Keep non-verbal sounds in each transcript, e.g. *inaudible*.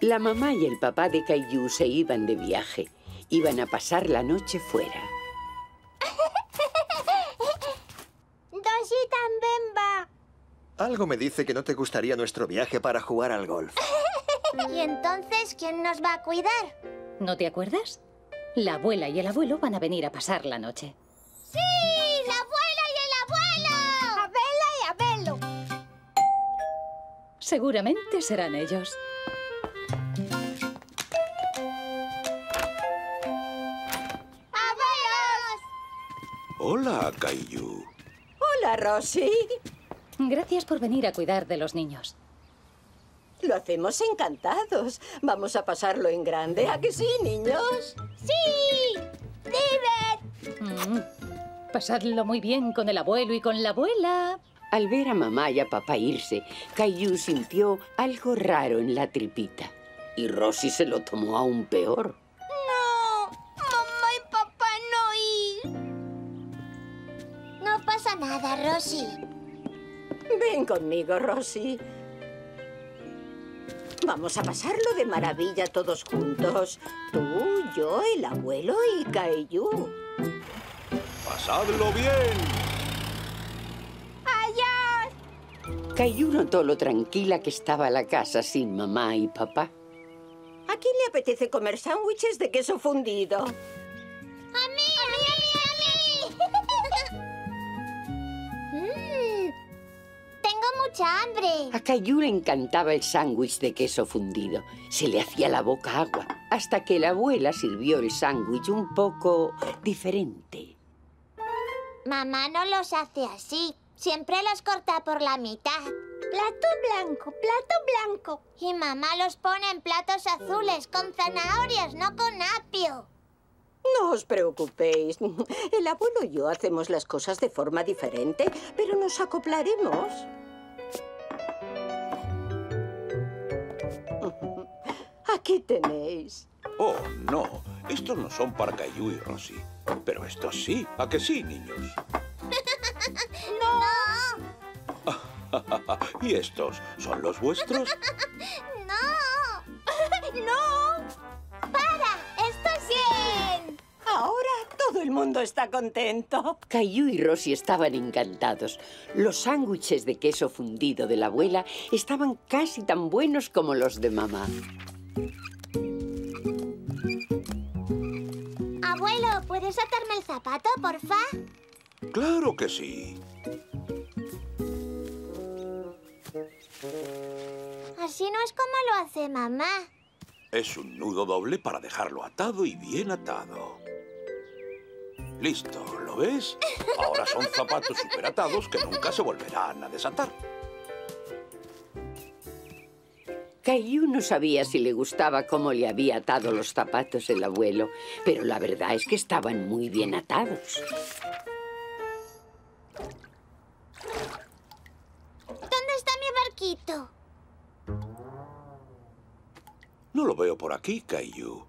La mamá y el papá de Caillou se iban de viaje. Iban a pasar la noche fuera. *laughs* Dosi también va. Algo me dice que no te gustaría nuestro viaje para jugar al golf. *laughs* ¿Y entonces quién nos va a cuidar? ¿No te acuerdas? La abuela y el abuelo van a venir a pasar la noche. ¡Sí! ¡La abuela y el abuelo! ¡Abela y Abelo! Seguramente serán ellos. Hola, Caillou. Hola, Rosy. Gracias por venir a cuidar de los niños. Lo hacemos encantados. Vamos a pasarlo en grande, ¿a que sí, niños? ¡Sí! ¡Diver! Mm. Pasadlo muy bien con el abuelo y con la abuela. Al ver a mamá y a papá irse, Caillou sintió algo raro en la tripita. Y Rosy se lo tomó aún peor. Nada, Rosy. Ven conmigo, Rosy. Vamos a pasarlo de maravilla todos juntos. Tú, yo, el abuelo y Caillou. ¡Pasadlo bien! ¡Adiós! Caillou notó lo tranquila que estaba la casa sin mamá y papá. ¿A quién le apetece comer sándwiches de queso fundido? Mucha hambre. A Caillou le encantaba el sándwich de queso fundido. Se le hacía la boca agua, hasta que la abuela sirvió el sándwich un poco diferente. Mamá no los hace así. Siempre los corta por la mitad. Plato blanco, plato blanco. Y mamá los pone en platos azules con zanahorias, no con apio. No os preocupéis. El abuelo y yo hacemos las cosas de forma diferente, pero nos acoplaremos. *laughs* Aquí tenéis. Oh, no. Estos no son para Caillou y Rosy. Pero estos sí. ¿A que sí, niños? *laughs* ¡No! *laughs* ¿Y estos son los vuestros? ¡No! ¡No! El mundo está contento. Caillou y Rosy estaban encantados. Los sándwiches de queso fundido de la abuela estaban casi tan buenos como los de mamá. Abuelo, ¿puedes atarme el zapato, porfa? Claro que sí. Así no es como lo hace mamá. Es un nudo doble para dejarlo atado y bien atado. Listo, ¿lo ves? Ahora son zapatos superatados que nunca se volverán a desatar. Caillou no sabía si le gustaba cómo le había atado los zapatos el abuelo, pero la verdad es que estaban muy bien atados. ¿Dónde está mi barquito? No lo veo por aquí, Caillou.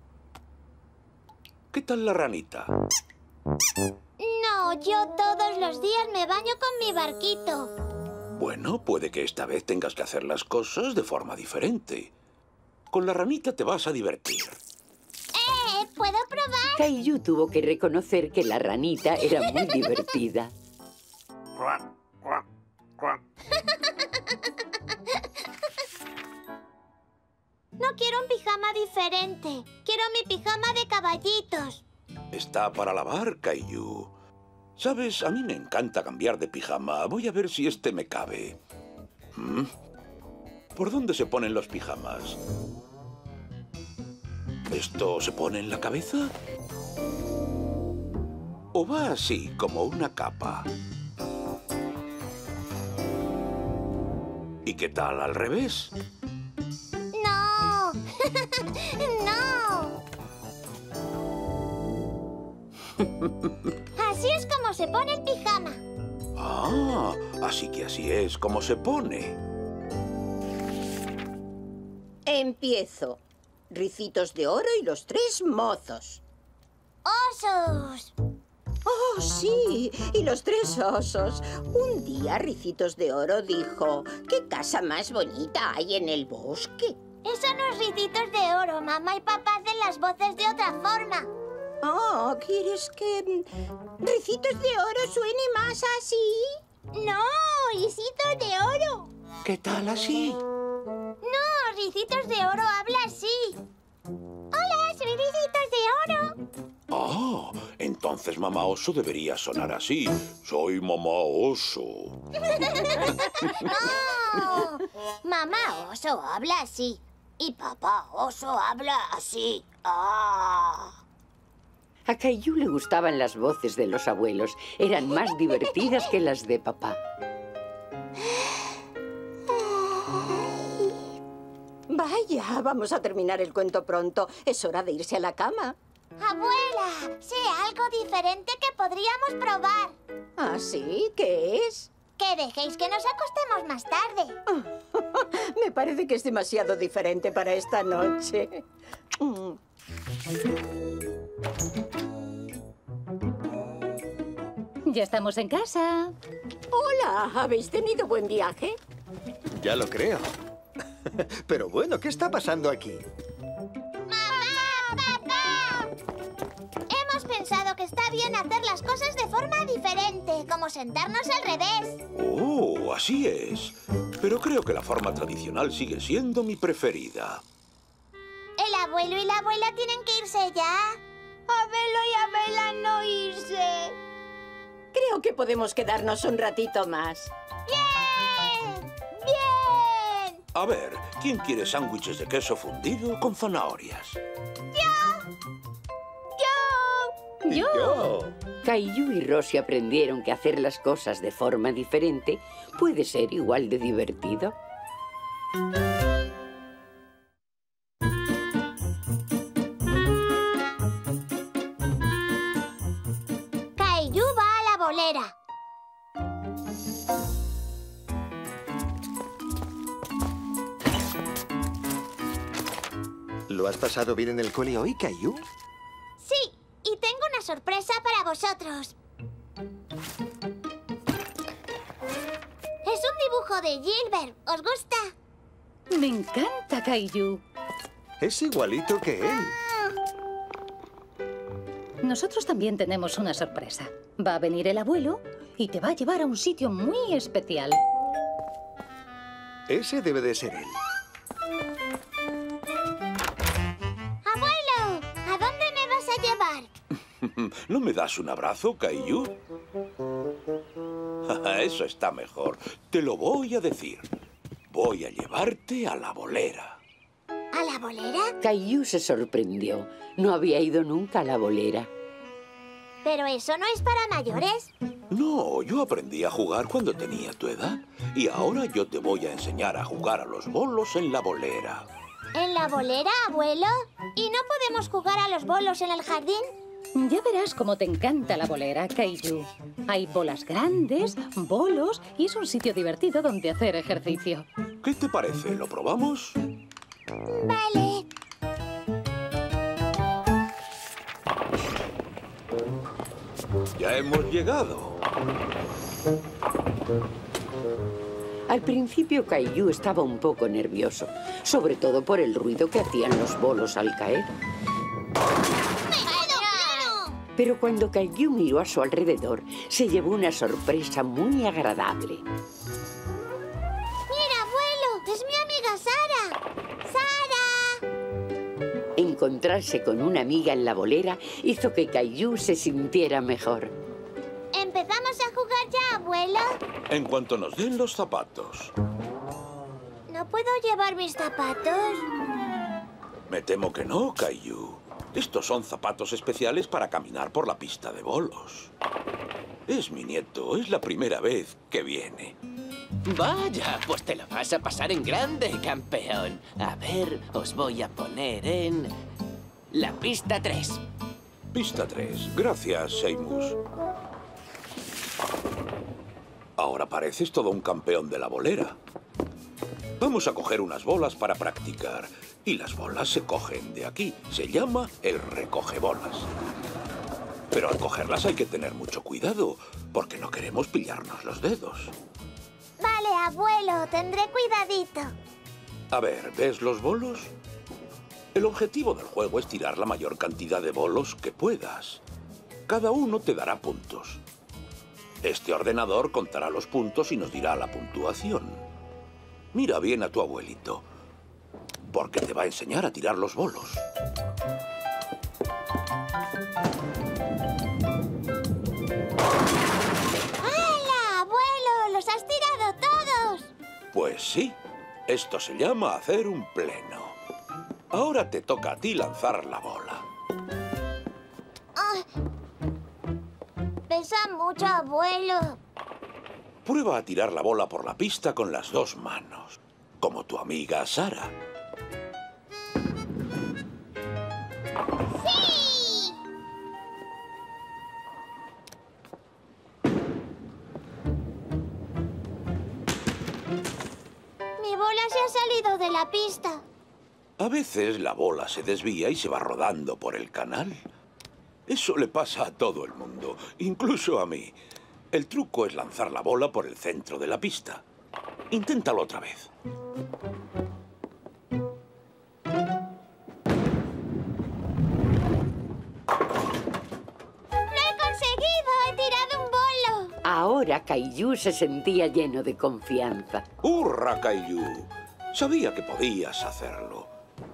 ¿Qué tal la ranita? No, yo todos los días me baño con mi barquito. Bueno, puede que esta vez tengas que hacer las cosas de forma diferente. Con la ranita te vas a divertir. ¿Eh? ¿Puedo probar? Caillou tuvo que reconocer que la ranita era muy divertida. *laughs* No quiero un pijama diferente. Quiero mi pijama de caballitos. Está para lavar, Caillou. Sabes, a mí me encanta cambiar de pijama. Voy a ver si este me cabe. ¿Mm? ¿Por dónde se ponen los pijamas? ¿Esto se pone en la cabeza? ¿O va así, como una capa? ¿Y qué tal al revés? No. *laughs* no. Así es como se pone el pijama. Ah, así que así es como se pone. Empiezo. Ricitos de oro y los tres mozos. ¡Osos! Oh, sí, y los tres osos. Un día Ricitos de Oro dijo, ¿qué casa más bonita hay en el bosque? Eso no es ricitos de oro. Mamá y papá hacen las voces de otra forma. Oh, ¿quieres que mm, Ricitos de Oro suene más así? No, ricitos de oro. ¿Qué tal así? No, ricitos de oro habla así. Hola, soy ricitos de oro. Ah, entonces mamá oso debería sonar así. Soy mamá oso. No, *laughs* mamá oso habla así. Y papá oso habla así. Ah. A Caillou le gustaban las voces de los abuelos. Eran más divertidas que las de papá. Vaya, vamos a terminar el cuento pronto. Es hora de irse a la cama. Abuela, sé algo diferente que podríamos probar. ¿Ah, sí? ¿Qué es? Que dejéis que nos acostemos más tarde. *laughs* Me parece que es demasiado diferente para esta noche. Ya estamos en casa. Hola, ¿habéis tenido buen viaje? Ya lo creo. *laughs* Pero bueno, ¿qué está pasando aquí? ¡Mamá! ¡Papá! Hemos pensado que está bien hacer las cosas de forma diferente, como sentarnos al revés. Oh, así es. Pero creo que la forma tradicional sigue siendo mi preferida. El abuelo y la abuela tienen que irse ya. Abuelo y abuela no irse. Creo que podemos quedarnos un ratito más. ¡Bien! ¡Bien! A ver, ¿quién quiere sándwiches de queso fundido con zanahorias? ¡Yo! ¡Yo! Caillou y Rosie aprendieron que hacer las cosas de forma diferente puede ser igual de divertido. ¿Lo has pasado bien en el cole hoy, Caillou? Sí, y tengo una sorpresa para vosotros. Es un dibujo de Gilbert. ¿Os gusta? Me encanta, Caillou. Es igualito que él. Nosotros también tenemos una sorpresa. Va a venir el abuelo y te va a llevar a un sitio muy especial. Ese debe de ser él. ¿No me das un abrazo, Caillou? *laughs* Eso está mejor. Te lo voy a decir. Voy a llevarte a la bolera. ¿A la bolera? Caillou se sorprendió. No había ido nunca a la bolera. Pero eso no es para mayores. No, yo aprendí a jugar cuando tenía tu edad. Y ahora yo te voy a enseñar a jugar a los bolos en la bolera. ¿En la bolera, abuelo? ¿Y no podemos jugar a los bolos en el jardín? Ya verás cómo te encanta la bolera, Kaiju. Hay bolas grandes, bolos y es un sitio divertido donde hacer ejercicio. ¿Qué te parece? ¿Lo probamos? Vale. Ya hemos llegado. Al principio Caillou estaba un poco nervioso, sobre todo por el ruido que hacían los bolos al caer. Pero cuando Caillou miró a su alrededor, se llevó una sorpresa muy agradable. Mira, abuelo, es mi amiga Sara. ¡Sara! Encontrarse con una amiga en la bolera hizo que Caillou se sintiera mejor. ¿Empezamos a jugar ya, abuelo? En cuanto nos den los zapatos. ¿No puedo llevar mis zapatos? Me temo que no, Caillou. Estos son zapatos especiales para caminar por la pista de bolos. Es mi nieto, es la primera vez que viene. Vaya, pues te lo vas a pasar en grande, campeón. A ver, os voy a poner en... La pista 3. Pista 3. Gracias, Seymus. Ahora pareces todo un campeón de la bolera. Vamos a coger unas bolas para practicar. Y las bolas se cogen de aquí. Se llama el recogebolas. Pero al cogerlas hay que tener mucho cuidado, porque no queremos pillarnos los dedos. Vale, abuelo, tendré cuidadito. A ver, ¿ves los bolos? El objetivo del juego es tirar la mayor cantidad de bolos que puedas. Cada uno te dará puntos. Este ordenador contará los puntos y nos dirá la puntuación. Mira bien a tu abuelito, porque te va a enseñar a tirar los bolos. ¡Hala, abuelo! ¡Los has tirado todos! Pues sí, esto se llama hacer un pleno. Ahora te toca a ti lanzar la bola. Ay. Pesa mucho, abuelo. Prueba a tirar la bola por la pista con las dos manos, como tu amiga Sara. ¡Sí! Mi bola se ha salido de la pista. A veces la bola se desvía y se va rodando por el canal. Eso le pasa a todo el mundo, incluso a mí. El truco es lanzar la bola por el centro de la pista. Inténtalo otra vez. Ahora Caillou se sentía lleno de confianza. ¡Hurra, Caillou! Sabía que podías hacerlo.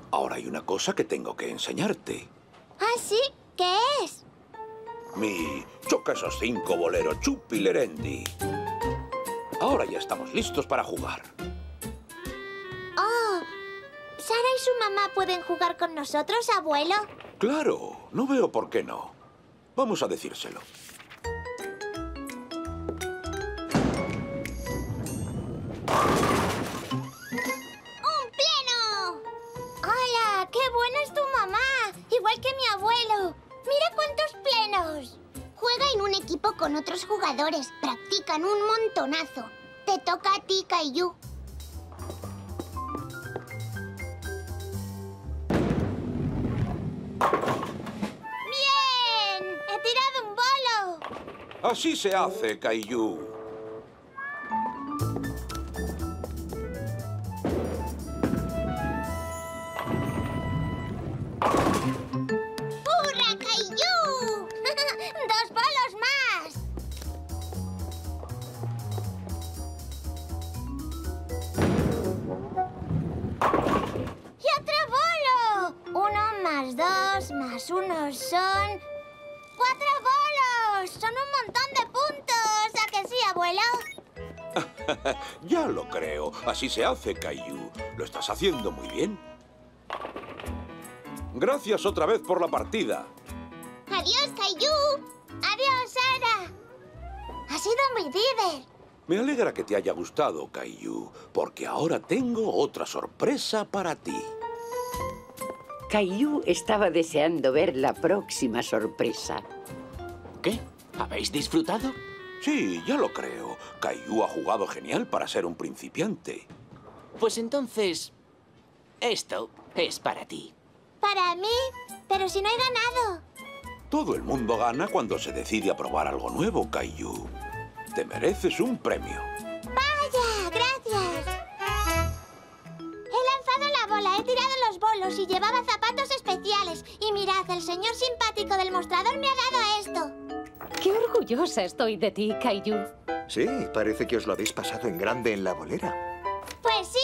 Ahora hay una cosa que tengo que enseñarte. ¿Ah, sí? ¿Qué es? Mi choca esos cinco boleros chupilerendi. Ahora ya estamos listos para jugar. Oh, ¿Sara y su mamá pueden jugar con nosotros, abuelo? Claro, no veo por qué no. Vamos a decírselo. ¡Mira cuántos plenos! Juega en un equipo con otros jugadores. Practican un montonazo. Te toca a ti, Caillou. ¡Bien! ¡He tirado un bolo! Así se hace, Caillou. *laughs* ya lo creo. Así se hace, Caillou. Lo estás haciendo muy bien. Gracias otra vez por la partida. ¡Adiós, Caillou! ¡Adiós, Sara! Ha sido muy divertido. Me alegra que te haya gustado, Caillou, porque ahora tengo otra sorpresa para ti. Caillou estaba deseando ver la próxima sorpresa. ¿Qué? ¿Habéis disfrutado? Sí, ya lo creo. Caillou ha jugado genial para ser un principiante. Pues entonces... Esto es para ti. ¿Para mí? Pero si no he ganado. Todo el mundo gana cuando se decide a probar algo nuevo, Caillou. Te mereces un premio. ¡Vaya! ¡Gracias! He lanzado la bola, he tirado los bolos y llevaba zapatos especiales. Y mirad, el señor simpático del mostrador me ha dado esto. Qué orgullosa estoy de ti, Caillou. Sí, parece que os lo habéis pasado en grande en la bolera. Pues sí.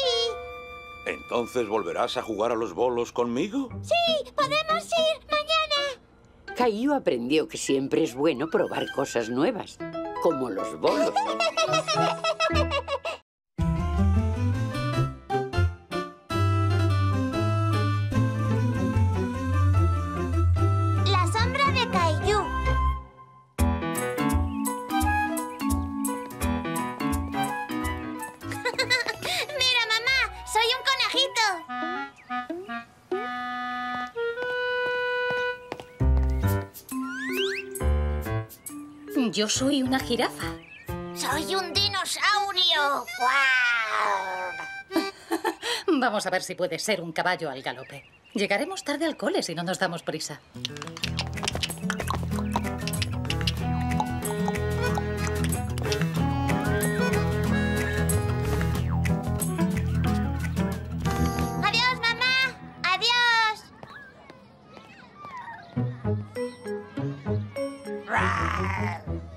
¿Entonces volverás a jugar a los bolos conmigo? Sí, podemos ir mañana. Caillou aprendió que siempre es bueno probar cosas nuevas, como los bolos. *laughs* Yo soy una jirafa. Soy un dinosaurio. ¡Guau! *laughs* Vamos a ver si puede ser un caballo al galope. Llegaremos tarde al cole si no nos damos prisa.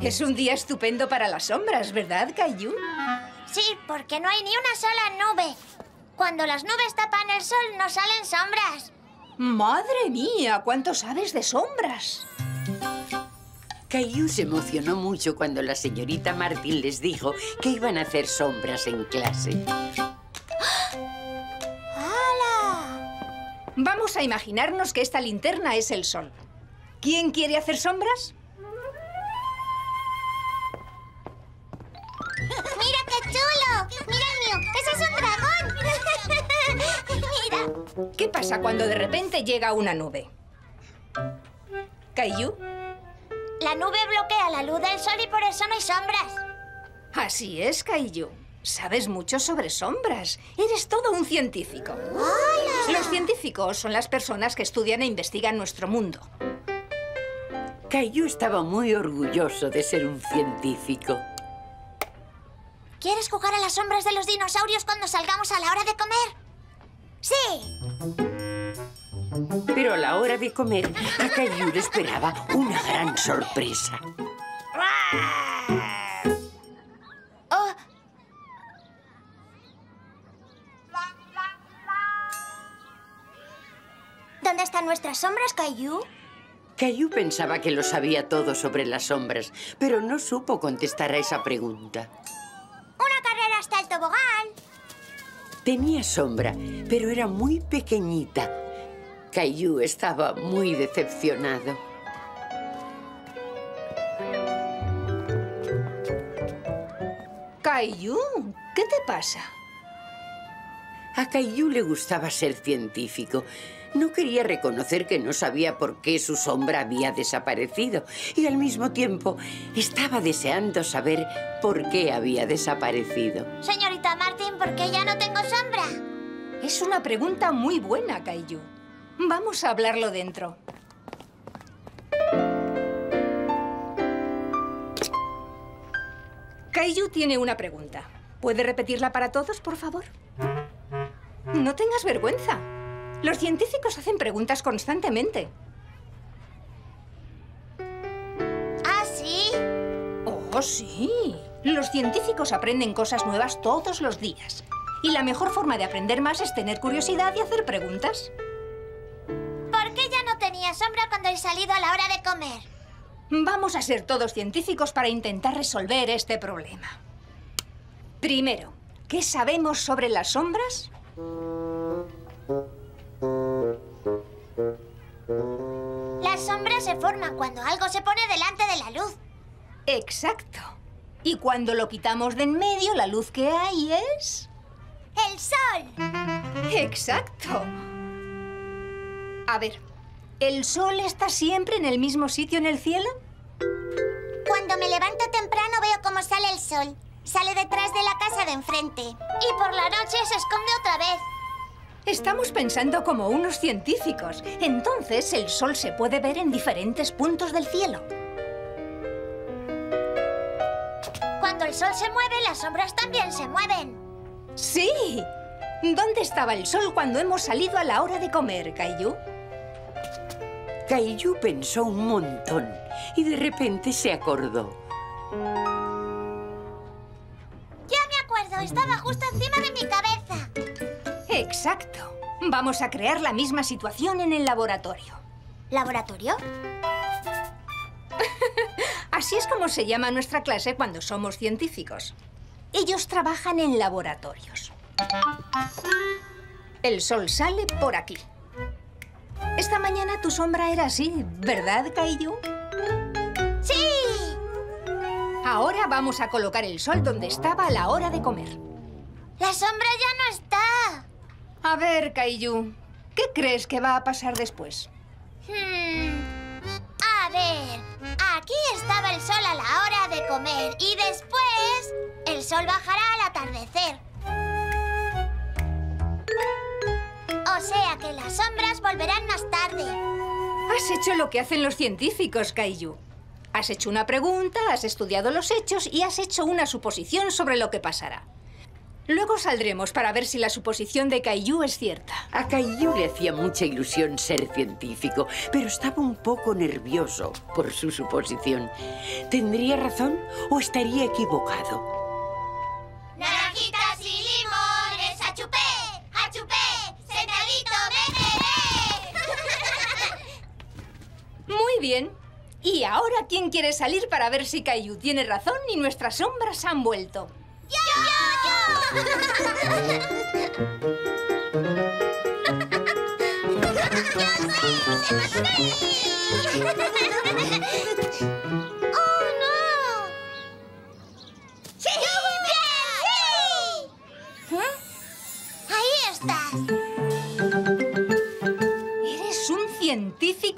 Es un día estupendo para las sombras, ¿verdad, Caillou? Sí, porque no hay ni una sola nube. Cuando las nubes tapan el sol, no salen sombras. ¡Madre mía! ¿Cuánto sabes de sombras? Caillou se emocionó mucho cuando la señorita Martin les dijo que iban a hacer sombras en clase. *gasps* ¡Hala! Vamos a imaginarnos que esta linterna es el sol. ¿Quién quiere hacer sombras? ¡Mira el mío! ¡Ese es un dragón! *laughs* ¡Mira! ¿Qué pasa cuando de repente llega una nube? ¿Caillou? La nube bloquea la luz del sol y por eso no hay sombras. Así es, Caillou. Sabes mucho sobre sombras. Eres todo un científico. Los científicos son las personas que estudian e investigan nuestro mundo. Caillou estaba muy orgulloso de ser un científico. ¿Quieres jugar a las sombras de los dinosaurios cuando salgamos a la hora de comer? Sí. Pero a la hora de comer, a Caillou le esperaba una gran sorpresa. Oh, ¿Dónde están nuestras sombras, Caillou? Caillou pensaba que lo sabía todo sobre las sombras, pero no supo contestar a esa pregunta. Hasta el tobogán. Tenía sombra, pero era muy pequeñita. Caillou estaba muy decepcionado. Caillou, ¿qué te pasa? A Caillou le gustaba ser científico. No quería reconocer que no sabía por qué su sombra había desaparecido y al mismo tiempo estaba deseando saber por qué había desaparecido. Señorita Martin, ¿por qué ya no tengo sombra? Es una pregunta muy buena, Caillou. Vamos a hablarlo dentro. Caillou tiene una pregunta. ¿Puede repetirla para todos, por favor? No tengas vergüenza. Los científicos hacen preguntas constantemente. ¿Ah, sí? Oh, sí. Los científicos aprenden cosas nuevas todos los días. Y la mejor forma de aprender más es tener curiosidad y hacer preguntas. ¿Por qué ya no tenía sombra cuando he salido a la hora de comer? Vamos a ser todos científicos para intentar resolver este problema. Primero, ¿qué sabemos sobre las sombras? Las sombras se forman cuando algo se pone delante de la luz. Exacto. Y cuando lo quitamos de en medio, la luz que hay es... ¡El sol! Exacto. A ver, ¿el sol está siempre en el mismo sitio en el cielo? Cuando me levanto temprano veo cómo sale el sol. Sale detrás de la casa de enfrente. Y por la noche se esconde otra vez. Estamos pensando como unos científicos. Entonces, el sol se puede ver en diferentes puntos del cielo. Cuando el sol se mueve, las sombras también se mueven. ¡Sí! ¿Dónde estaba el sol cuando hemos salido a la hora de comer, Caillou? Caillou pensó un montón y de repente se acordó. Ya me acuerdo, estaba justo encima de mi cabeza. Exacto. Vamos a crear la misma situación en el laboratorio. ¿Laboratorio? *laughs* Así es como se llama nuestra clase cuando somos científicos. Ellos trabajan en laboratorios. El sol sale por aquí. Esta mañana tu sombra era así, ¿verdad, Caillou? ¡Sí! Ahora vamos a colocar el sol donde estaba a la hora de comer. La sombra ya no está. A ver, Caillou, ¿qué crees que va a pasar después? Hmm. A ver, aquí estaba el sol a la hora de comer y después el sol bajará al atardecer. O sea que las sombras volverán más tarde. Has hecho lo que hacen los científicos, Caillou. Has hecho una pregunta, has estudiado los hechos y has hecho una suposición sobre lo que pasará. Luego saldremos para ver si la suposición de Caillou es cierta. A Caillou le hacía mucha ilusión ser científico, pero estaba un poco nervioso por su suposición. ¿Tendría razón o estaría equivocado? ¡Naranjitas y limones! ¡A chupé! ¡A chupé! ¡Sentadito me *laughs* Muy bien. ¿Y ahora quién quiere salir para ver si Caillou tiene razón y nuestras sombras han vuelto?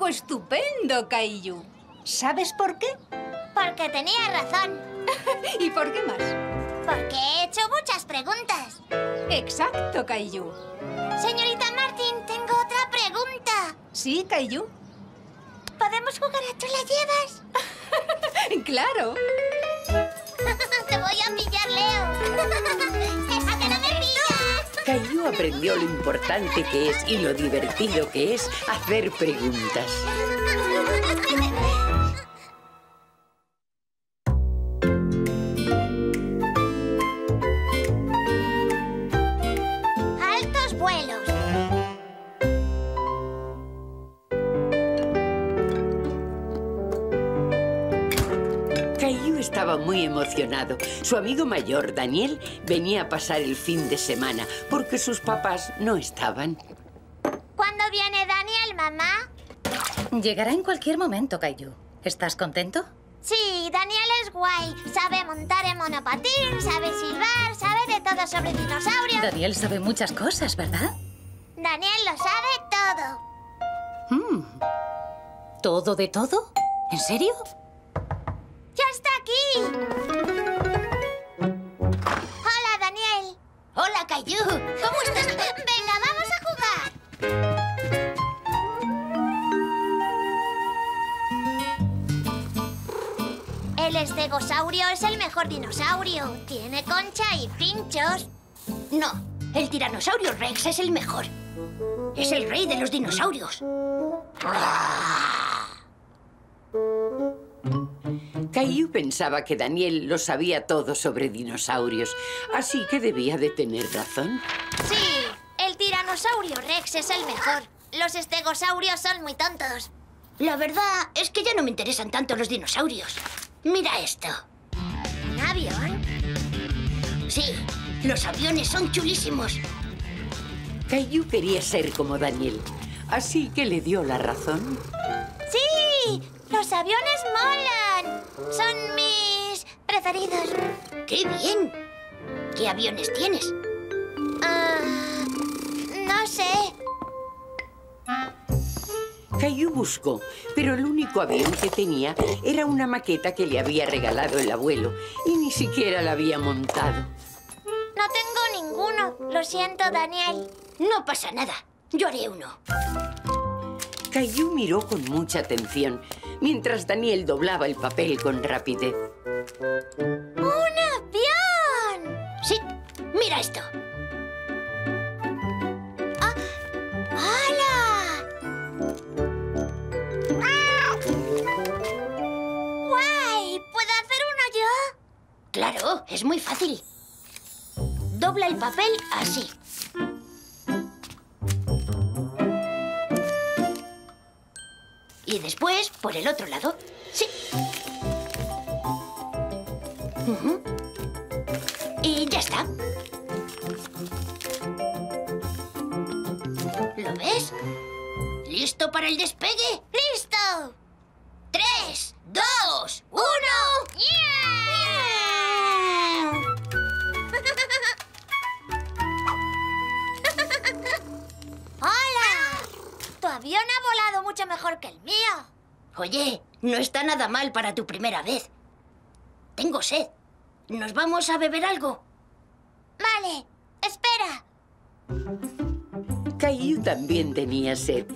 Estupendo, Caillou. ¿Sabes por qué? Porque tenía razón. *laughs* ¿Y por qué más? Porque he hecho muchas preguntas. Exacto, Caillou. Señorita Martin, tengo otra pregunta. ¿Sí, Caillou? ¿Podemos jugar a tú la llevas? *laughs* ¡Claro! *laughs* Te voy a pillar, Leo. *laughs* ¿A que no me pillas? Caillou aprendió lo importante que es y lo divertido que es hacer preguntas. Su amigo mayor, Daniel, venía a pasar el fin de semana porque sus papás no estaban. ¿Cuándo viene Daniel, mamá? Llegará en cualquier momento, Caillou. ¿Estás contento? Sí, Daniel es guay. Sabe montar en monopatín, sabe silbar, sabe de todo sobre dinosaurios. Daniel sabe muchas cosas, ¿verdad? Daniel lo sabe todo. Mm. ¿Todo de todo? ¿En serio? ¡Ya está aquí! Hola, Daniel. Hola, Caillou. ¿Cómo estás? *laughs* Venga, vamos a jugar. El estegosaurio es el mejor dinosaurio. Tiene concha y pinchos. No, el tiranosaurio Rex es el mejor. Es el rey de los dinosaurios. Caillou pensaba que Daniel lo sabía todo sobre dinosaurios, así que debía de tener razón. Sí, el tiranosaurio Rex es el mejor. Los estegosaurios son muy tontos. La verdad es que ya no me interesan tanto los dinosaurios. Mira esto. ¿Un avión? Sí, los aviones son chulísimos. Caillou quería ser como Daniel, así que le dio la razón. ¡Sí! ¡Los aviones molan! Son mis preferidos. ¡Qué bien! ¿Qué aviones tienes? Ah, no sé. Caillou buscó, pero el único avión que tenía era una maqueta que le había regalado el abuelo y ni siquiera la había montado. No tengo ninguno. Lo siento, Daniel. No pasa nada. Yo haré uno. Caillou miró con mucha atención, mientras Daniel doblaba el papel con rapidez. ¡Un avión! Sí, mira esto. ¡Hala! ¡Guay! ¿Puedo hacer uno yo? Claro, es muy fácil. Dobla el papel así. Y después por el otro lado. Sí. Y ya está. ¿Lo ves? ¿Listo para el despegue? ¡Listo! ¡Tres, dos, uno! ¡Hola! Avión ha volado mucho mejor que el mío. Oye, no está nada mal para tu primera vez. Tengo sed. ¿Nos vamos a beber algo? Vale, espera. Caillou también tenía sed,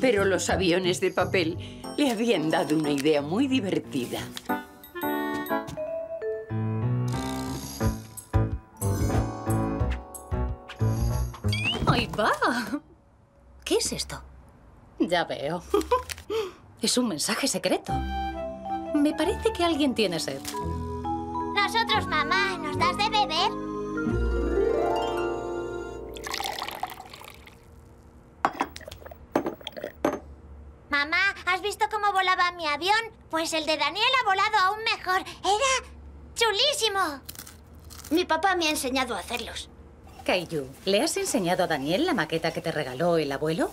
pero los aviones de papel le habían dado una idea muy divertida. va! ¿Qué es esto? Ya veo. *laughs* Es un mensaje secreto. Me parece que alguien tiene sed. Nosotros, mamá, ¿nos das de beber? Mamá, ¿has visto cómo volaba mi avión? Pues el de Daniel ha volado aún mejor. Era chulísimo. Mi papá me ha enseñado a hacerlos. Kaiju, ¿le has enseñado a Daniel la maqueta que te regaló el abuelo?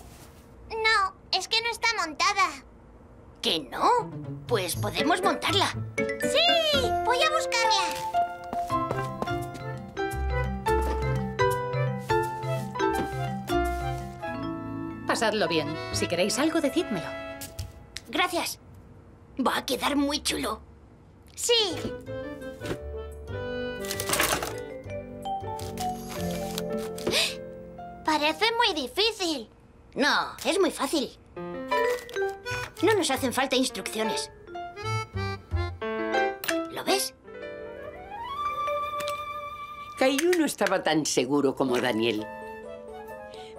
No, está montada. ¿Que no? Pues podemos montarla. ¡Sí! Voy a buscarla. Pasadlo bien. Si queréis algo, decídmelo. Gracias. Va a quedar muy chulo. Sí. *gasps* Parece muy difícil. No, es muy fácil. No nos hacen falta instrucciones. ¿Lo ves? Caillou no estaba tan seguro como Daniel.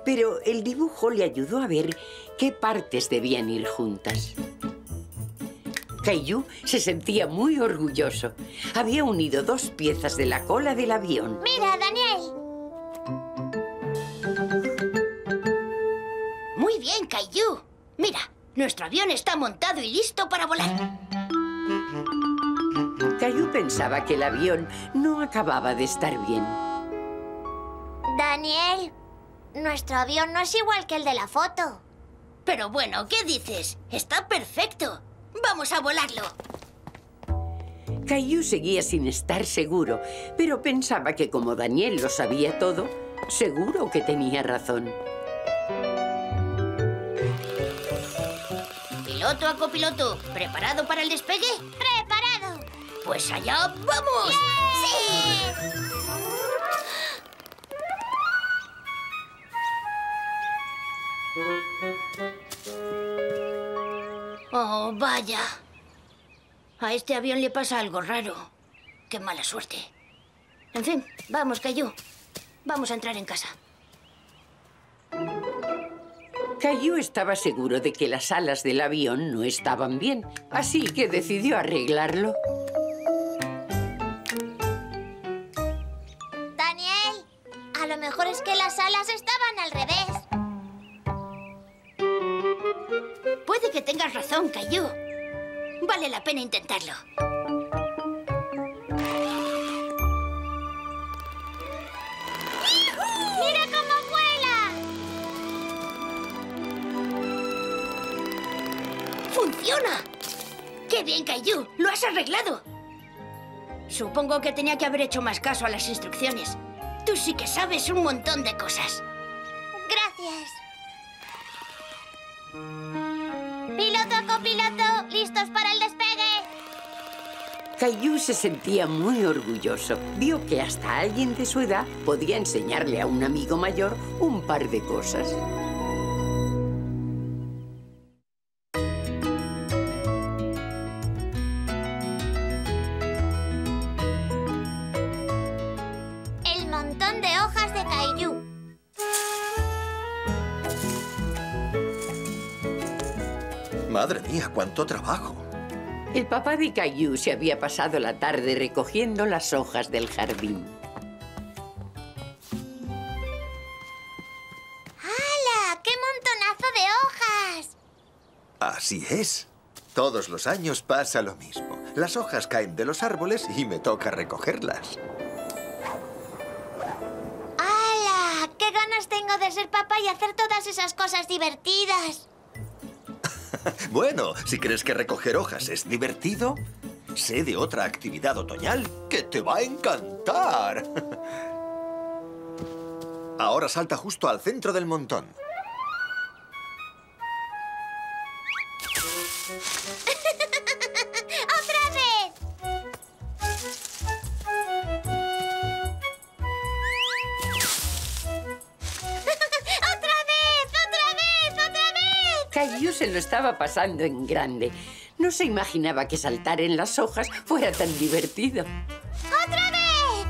Pero el dibujo le ayudó a ver qué partes debían ir juntas. Caillou se sentía muy orgulloso. Había unido dos piezas de la cola del avión. Mira, Daniel. Muy bien, Caillou. Mira, nuestro avión está montado y listo para volar. Caillou pensaba que el avión no acababa de estar bien. Daniel, nuestro avión no es igual que el de la foto. Pero bueno, ¿qué dices? Está perfecto. Vamos a volarlo. Caillou seguía sin estar seguro, pero pensaba que como Daniel lo sabía todo, seguro que tenía razón. Piloto a copiloto, ¿preparado para el despegue? ¡Preparado! Pues allá vamos. ¡Sí! Oh, vaya. A este avión le pasa algo raro. Qué mala suerte. En fin, vamos, Cayu. Vamos a entrar en casa. Caillou estaba seguro de que las alas del avión no estaban bien, así que decidió arreglarlo. Daniel, a lo mejor es que las alas estaban al revés. Puede que tengas razón, Cayu. Vale la pena intentarlo. ¡Funciona! ¡Qué bien, Caillou! ¡Lo has arreglado! Supongo que tenía que haber hecho más caso a las instrucciones. Tú sí que sabes un montón de cosas. Gracias. Piloto, copiloto, ¿listos para el despegue? Caillou se sentía muy orgulloso. Vio que hasta alguien de su edad podía enseñarle a un amigo mayor un par de cosas. Cuánto trabajo. El papá de Caillou se había pasado la tarde recogiendo las hojas del jardín. ¡Hala! ¡Qué montonazo de hojas! Así es. Todos los años pasa lo mismo. Las hojas caen de los árboles y me toca recogerlas. ¡Hala! ¡Qué ganas tengo de ser papá y hacer todas esas cosas divertidas! *laughs* Bueno, si crees que recoger hojas es divertido, sé de otra actividad otoñal que te va a encantar. *laughs* Ahora salta justo al centro del montón. Caillou se lo estaba pasando en grande. No se imaginaba que saltar en las hojas fuera tan divertido. ¡Otra vez!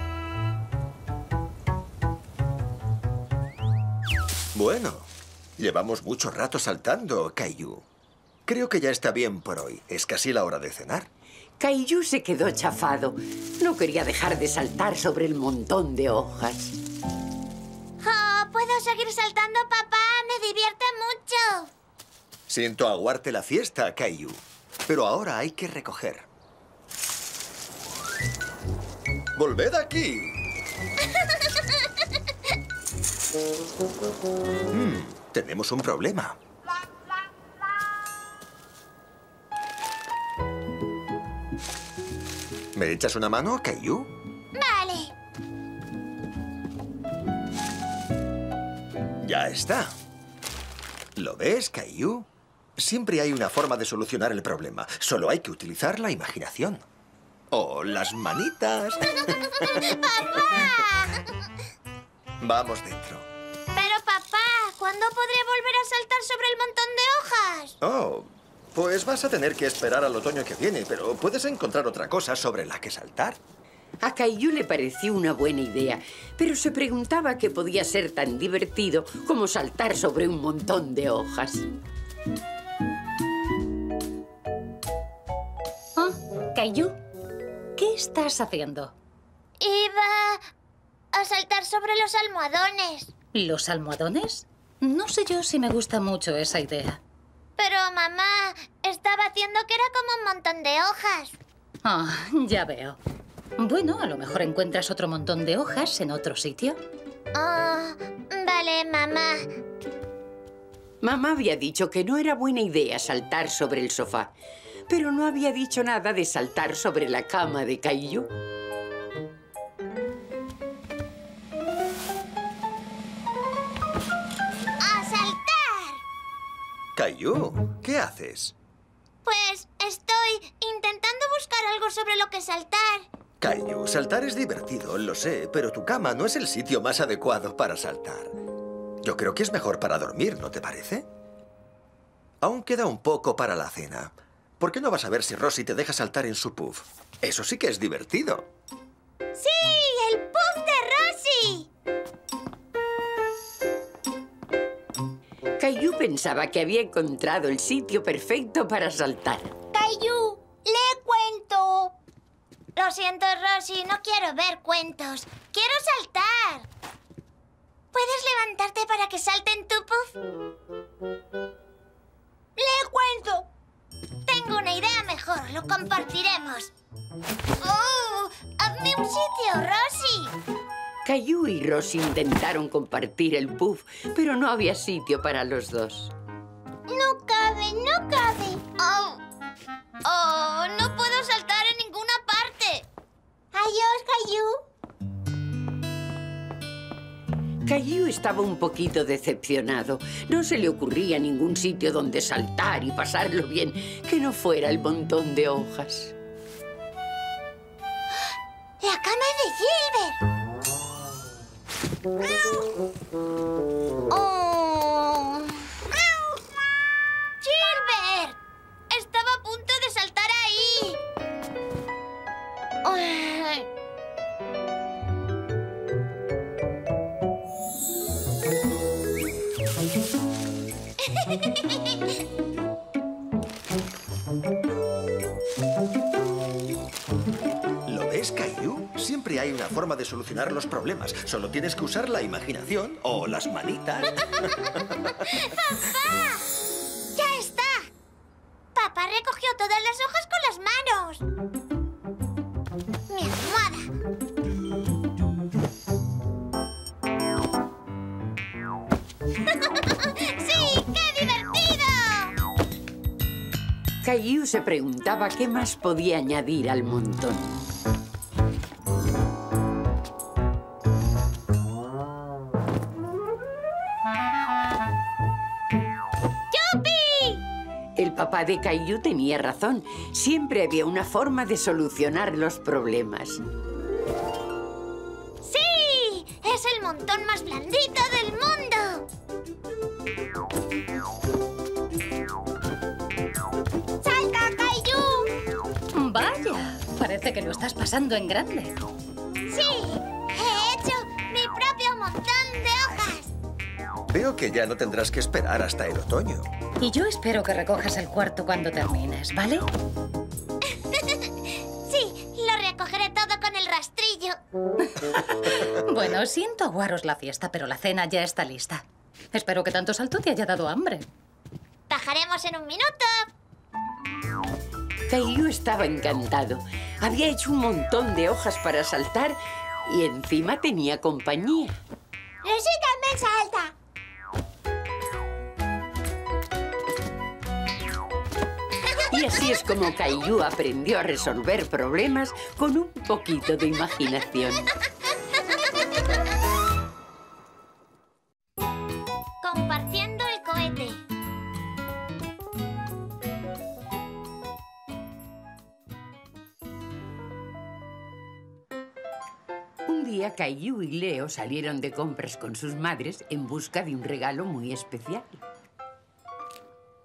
Bueno, llevamos mucho rato saltando, Caillou. Creo que ya está bien por hoy. Es casi la hora de cenar. Caillou se quedó chafado. No quería dejar de saltar sobre el montón de hojas. Oh, ¿puedo seguir saltando, papá? Me divierte mucho. Siento aguarte la fiesta, Caillou. Pero ahora hay que recoger. ¡Volved aquí! Hmm, tenemos un problema. ¿Me echas una mano, Caillou? Vale. Ya está. ¿Lo ves, Caillou? Siempre hay una forma de solucionar el problema. Solo hay que utilizar la imaginación. O las manitas. ¡Papá! *laughs* *laughs* Vamos dentro. Pero, papá, ¿cuándo podré volver a saltar sobre el montón de hojas? Oh, pues vas a tener que esperar al otoño que viene, pero puedes encontrar otra cosa sobre la que saltar. A Caillou le pareció una buena idea, pero se preguntaba qué podía ser tan divertido como saltar sobre un montón de hojas. Caillou, ¿qué estás haciendo? Iba a saltar sobre los almohadones. ¿Los almohadones? No sé yo si me gusta mucho esa idea. Pero, mamá, estaba haciendo que era como un montón de hojas. Ah, ya veo. Bueno, a lo mejor encuentras otro montón de hojas en otro sitio. Oh, vale, mamá. Mamá había dicho que no era buena idea saltar sobre el sofá, pero no había dicho nada de saltar sobre la cama de Caillou. ¡A saltar! Caillou, ¿qué haces? Pues estoy intentando buscar algo sobre lo que saltar. Caillou, saltar es divertido, lo sé, pero tu cama no es el sitio más adecuado para saltar. Yo creo que es mejor para dormir, ¿no te parece? Aún queda un poco para la cena. ¿Por qué no vas a ver si Rosie te deja saltar en su puff? Eso sí que es divertido. ¡Sí! ¡El puff de Rosie! Caillou pensaba que había encontrado el sitio perfecto para saltar. Caillou, lee cuento. Lo siento, Rosie, no quiero ver cuentos. Quiero saltar. ¿Puedes levantarte para que salte en tu puff? ¡Lee cuento! Tengo una idea mejor. Lo compartiremos. ¡Oh! ¡Hazme un sitio, Rosie! Caillou y Rosie intentaron compartir el puff, pero no había sitio para los dos. No cabe, no cabe. Oh, oh no puedo saltar en ninguna parte. Adiós, Caillou. Caillou estaba un poquito decepcionado. No se le ocurría ningún sitio donde saltar y pasarlo bien que no fuera el montón de hojas. La cama de Gilbert. Oh. ¡Gilbert! Estaba a punto de saltar ahí. ¿Lo ves, Caillou? Siempre hay una forma de solucionar los problemas. Solo tienes que usar la imaginación o las manitas. *laughs* ¡Ya está! Papá recogió todas las hojas con las manos. *laughs* ¡Sí! Caillou se preguntaba qué más podía añadir al montón. ¡Yupi! El papá de Caillou tenía razón. Siempre había una forma de solucionar los problemas. ¡Sí! ¡Es el montón más blandito del mundo! Parece que lo estás pasando en grande. ¡Sí! ¡He hecho mi propio montón de hojas! Veo que ya no tendrás que esperar hasta el otoño. Y yo espero que recojas el cuarto cuando termines, ¿vale? *laughs* Sí, lo recogeré todo con el rastrillo. *laughs* Bueno, siento aguaros la fiesta, pero la cena ya está lista. Espero que tanto salto te haya dado hambre. Bajaremos en un minuto. Caillou estaba encantado. Había hecho un montón de hojas para saltar y encima tenía compañía. Lucy también salta. Y así es como Caillou aprendió a resolver problemas con un poquito de imaginación. Día Caillou y Leo salieron de compras con sus madres en busca de un regalo muy especial.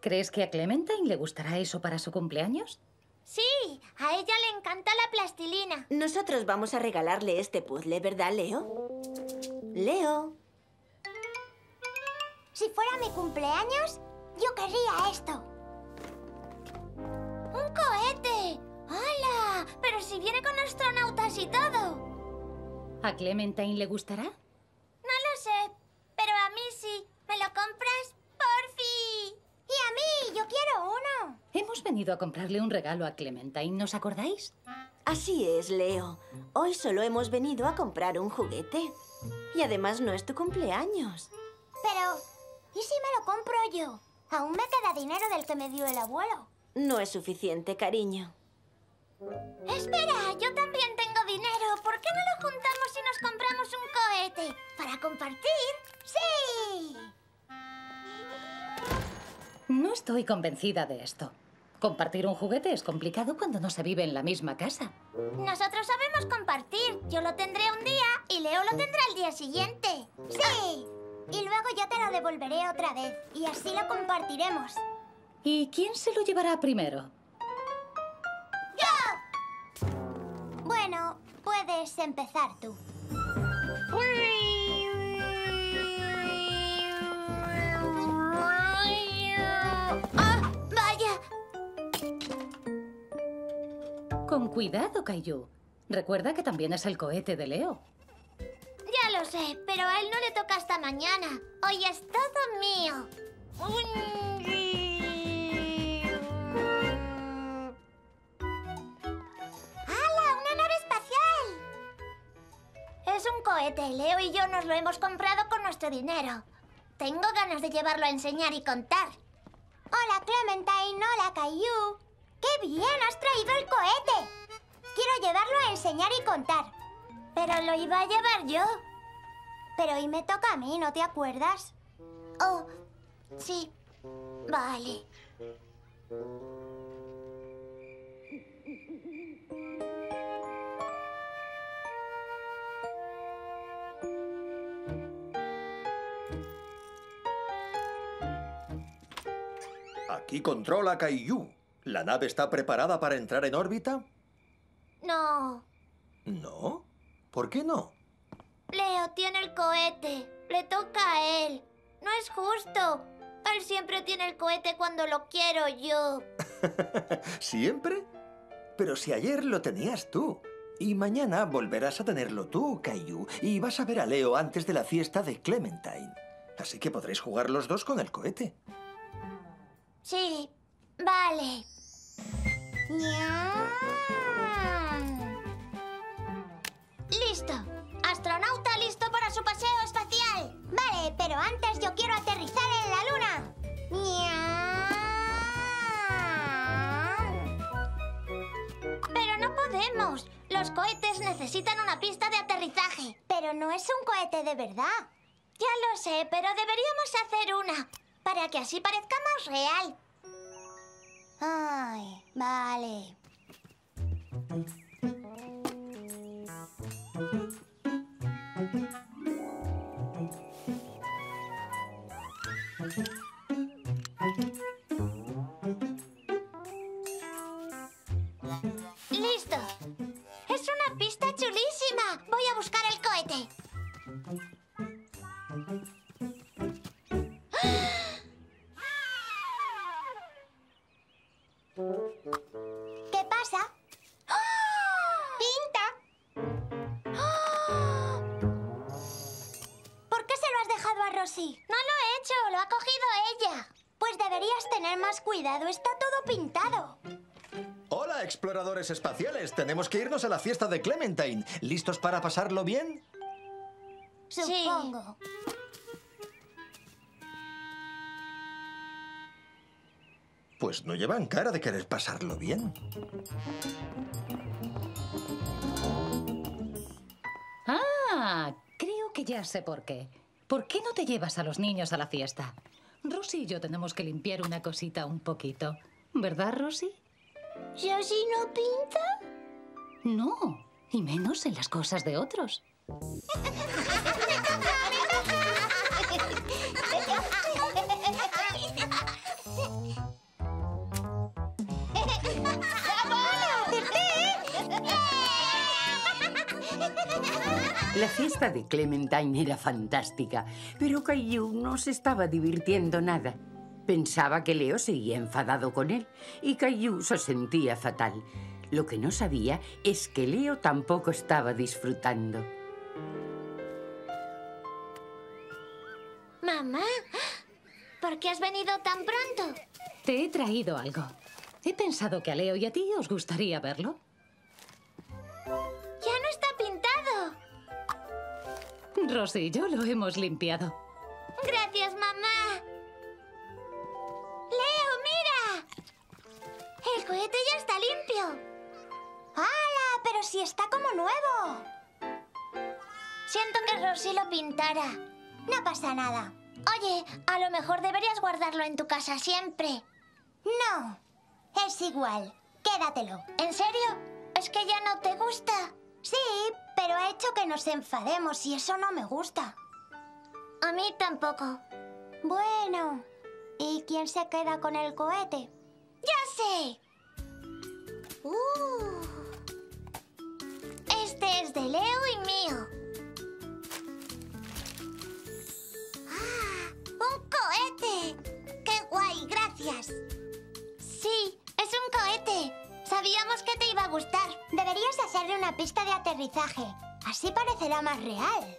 ¿Crees que a Clementine le gustará eso para su cumpleaños? Sí, a ella le encanta la plastilina. Nosotros vamos a regalarle este puzzle, ¿verdad, Leo? Leo. Si fuera mi cumpleaños, yo querría esto. ¡Un cohete! ¡Hala! Pero si viene con astronautas y todo. ¿A Clementine le gustará? No lo sé, pero a mí sí. ¿Me lo compras? ¡Porfi! Y a mí, yo quiero uno. Hemos venido a comprarle un regalo a Clementine, ¿nos acordáis? Así es, Leo. Hoy solo hemos venido a comprar un juguete. Y además no es tu cumpleaños. Pero, ¿y si me lo compro yo? Aún me queda dinero del que me dio el abuelo. No es suficiente, cariño. Espera, yo también tengo dinero. ¿Por qué no lo juntamos y nos compramos un cohete? ¿Para compartir? ¡Sí! No estoy convencida de esto. Compartir un juguete es complicado cuando no se vive en la misma casa. Nosotros sabemos compartir. Yo lo tendré un día y Leo lo tendrá el día siguiente. ¡Sí! Y luego yo te lo devolveré otra vez. Y así lo compartiremos. ¿Y quién se lo llevará primero? Puedes empezar tú. ¡Ah! ¡Vaya! Con cuidado, Caillou. Recuerda que también es el cohete de Leo. Ya lo sé, pero a él no le toca hasta mañana. Hoy es todo mío. Es un cohete. Leo y yo nos lo hemos comprado con nuestro dinero. Tengo ganas de llevarlo a enseñar y contar. Hola, Clementine. Hola, Caillou. ¡Qué bien! ¡Has traído el cohete! Quiero llevarlo a enseñar y contar. Pero lo iba a llevar yo. Pero hoy me toca a mí, ¿no te acuerdas? Oh, sí. Vale. Aquí controla Caillou. ¿La nave está preparada para entrar en órbita? No. ¿No? ¿Por qué no? Leo tiene el cohete. Le toca a él. No es justo. Él siempre tiene el cohete cuando lo quiero yo. *laughs* ¿Siempre? Pero si ayer lo tenías tú. Y mañana volverás a tenerlo tú, Caillou. Y vas a ver a Leo antes de la fiesta de Clementine. Así que podréis jugar los dos con el cohete. Sí, vale. Listo. Astronauta listo para su paseo espacial. Vale, pero antes yo quiero aterrizar en la luna. Pero no podemos. Los cohetes necesitan una pista de aterrizaje. Pero no es un cohete de verdad. Ya lo sé, pero deberíamos hacer una. Para que así parezca más real. Ay, vale. Espaciales. Tenemos que irnos a la fiesta de Clementine. ¿Listos para pasarlo bien? Supongo. Pues no llevan cara de querer pasarlo bien. Ah, creo que ya sé por qué. ¿Por qué no te llevas a los niños a la fiesta? Rosy y yo tenemos que limpiar una cosita un poquito. ¿Verdad, Rosy? ¿Josie no pinta? No, y menos en las cosas de otros. La fiesta de Clementine era fantástica, pero Caillou no se estaba divirtiendo nada. Pensaba que Leo seguía enfadado con él y Caillou se sentía fatal. Lo que no sabía es que Leo tampoco estaba disfrutando. Mamá, ¿por qué has venido tan pronto? Te he traído algo. He pensado que a Leo y a ti os gustaría verlo. Ya no está pintado. Rosy y yo lo hemos limpiado. Gracias, mamá. El cohete ya está limpio. ¡Hala! Pero si está como nuevo. Siento que Rosy lo pintara. No pasa nada. Oye, a lo mejor deberías guardarlo en tu casa siempre. No, es igual. Quédatelo. ¿En serio? ¿Es que ya no te gusta? Sí, pero ha hecho que nos enfademos y eso no me gusta. A mí tampoco. Bueno, ¿y quién se queda con el cohete? ¡Ya sé! Uh. Este es de Leo y mío. ¡Ah! ¡Un cohete! ¡Qué guay! Gracias. Sí, es un cohete. Sabíamos que te iba a gustar. Deberías hacerle una pista de aterrizaje. Así parecerá más real.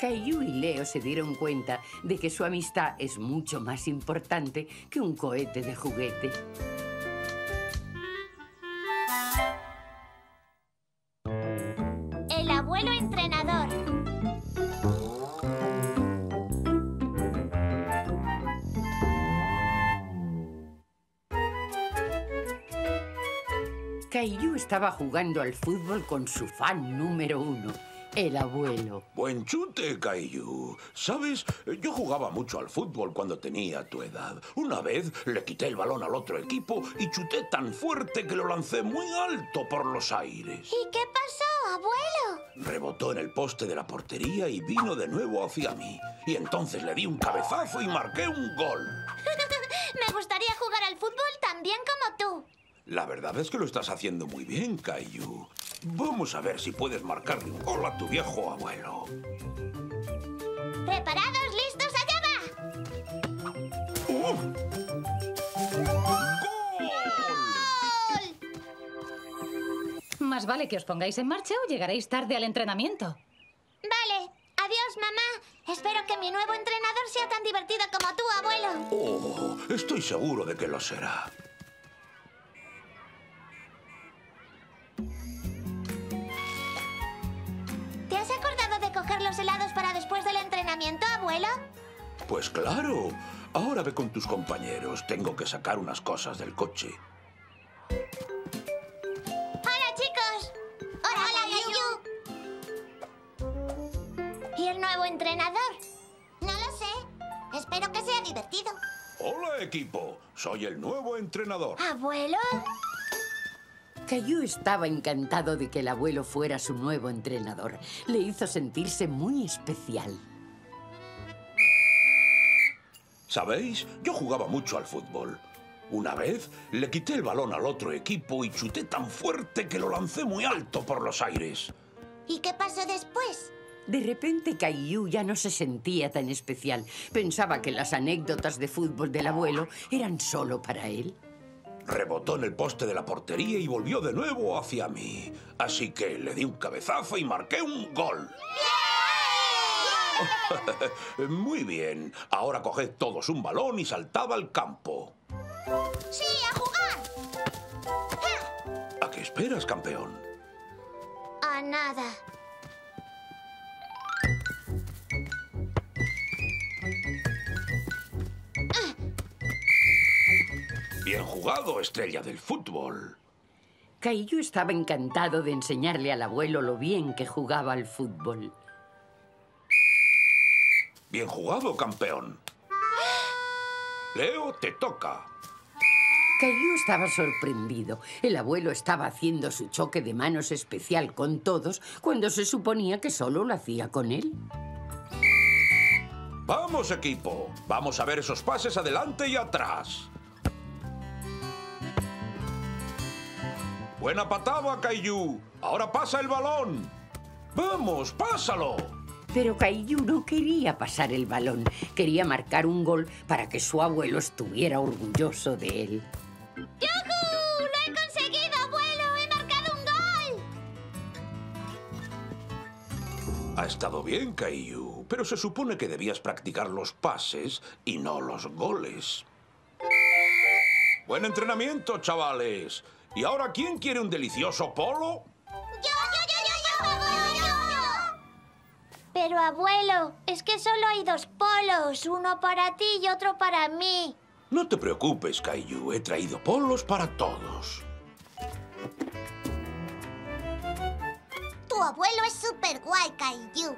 Caillou y Leo se dieron cuenta de que su amistad es mucho más importante que un cohete de juguete. Caillou estaba jugando al fútbol con su fan número uno, el abuelo. Buen chute, Caillou. ¿Sabes? Yo jugaba mucho al fútbol cuando tenía tu edad. Una vez le quité el balón al otro equipo y chuté tan fuerte que lo lancé muy alto por los aires. ¿Y qué pasó, abuelo? Rebotó en el poste de la portería y vino de nuevo hacia mí. Y entonces le di un cabezazo y marqué un gol. *laughs* Me gustaría jugar al fútbol tan bien como tú. La verdad es que lo estás haciendo muy bien, Caillou. Vamos a ver si puedes marcarle un gol a tu viejo abuelo. ¿Preparados? ¿Listos? ¡Allá va! Más vale que os pongáis en marcha o llegaréis tarde al entrenamiento. Vale. Adiós, mamá. Espero que mi nuevo entrenador sea tan divertido como tú, abuelo. Oh, estoy seguro de que lo será. Para después del entrenamiento, abuelo? Pues claro. Ahora ve con tus compañeros. Tengo que sacar unas cosas del coche. ¡Hola, chicos! ¡Hola, Caillou! ¿Y el nuevo entrenador? No lo sé. Espero que sea divertido. Hola, equipo. Soy el nuevo entrenador. ¿Abuelo? Caillou estaba encantado de que el abuelo fuera su nuevo entrenador. Le hizo sentirse muy especial. ¿Sabéis? Yo jugaba mucho al fútbol. Una vez le quité el balón al otro equipo y chuté tan fuerte que lo lancé muy alto por los aires. ¿Y qué pasó después? De repente Caillou ya no se sentía tan especial. Pensaba que las anécdotas de fútbol del abuelo eran solo para él. Rebotó en el poste de la portería y volvió de nuevo hacia mí. Así que le di un cabezazo y marqué un gol. *laughs* Muy bien. Ahora coged todos un balón y saltad al campo. ¡Sí, a jugar! ¿A qué esperas, campeón? A nada. Bien jugado, estrella del fútbol. Caillou estaba encantado de enseñarle al abuelo lo bien que jugaba al fútbol. Bien jugado, campeón. Leo, te toca. Caillou estaba sorprendido. El abuelo estaba haciendo su choque de manos especial con todos cuando se suponía que solo lo hacía con él. Vamos, equipo. Vamos a ver esos pases adelante y atrás. Buena patada, Caillou. Ahora pasa el balón. Vamos, pásalo. Pero Caillou no quería pasar el balón. Quería marcar un gol para que su abuelo estuviera orgulloso de él. ¡Yujú! ¡Lo he conseguido, abuelo! ¡He marcado un gol! Ha estado bien, Caillou, pero se supone que debías practicar los pases y no los goles. Buen entrenamiento, chavales. ¿Y ahora quién quiere un delicioso polo? ¡Yo, yo, yo, yo, yo! ¡Yo, yo! Pero, abuelo, es que solo hay dos polos. Uno para ti y otro para mí. No te preocupes, Caillou. He traído polos para todos. Tu abuelo es súper guay, Caillou.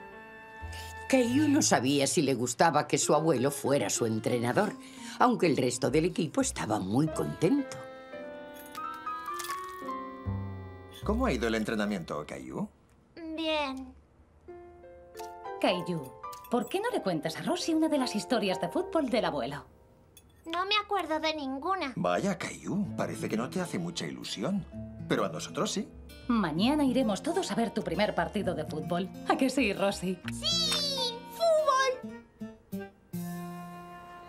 Caillou no sabía si le gustaba que su abuelo fuera su entrenador, aunque el resto del equipo estaba muy contento. ¿Cómo ha ido el entrenamiento, Caillou? Bien. Caillou, ¿por qué no le cuentas a Rosy una de las historias de fútbol del abuelo? No me acuerdo de ninguna. Vaya, Caillou, parece que no te hace mucha ilusión. Pero a nosotros sí. Mañana iremos todos a ver tu primer partido de fútbol. ¿A que sí, Rosy? ¡Sí! ¡Fútbol!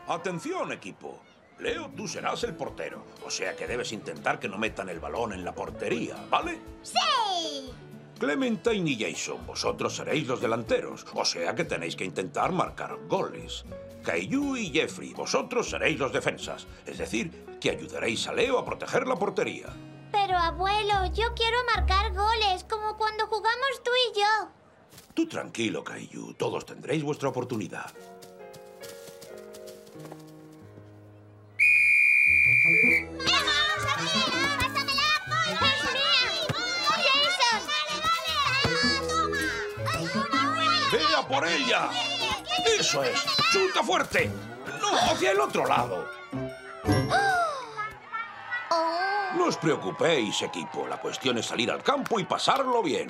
Atención, equipo. Leo, tú serás el portero. O sea que debes intentar que no metan el balón en la portería, ¿vale? ¡Sí! Clementine y Jason, vosotros seréis los delanteros. O sea que tenéis que intentar marcar goles. Caillou y Jeffrey, vosotros seréis los defensas. Es decir, que ayudaréis a Leo a proteger la portería. Pero, abuelo, yo quiero marcar goles, como cuando jugamos tú y yo. Tú tranquilo, Caillou. Todos tendréis vuestra oportunidad. ¡Vea por ella! ¡Eso es! ¡Chuta fuerte! ¡No, hacia el otro lado! No os preocupéis, equipo. La cuestión es salir al campo y pasarlo bien.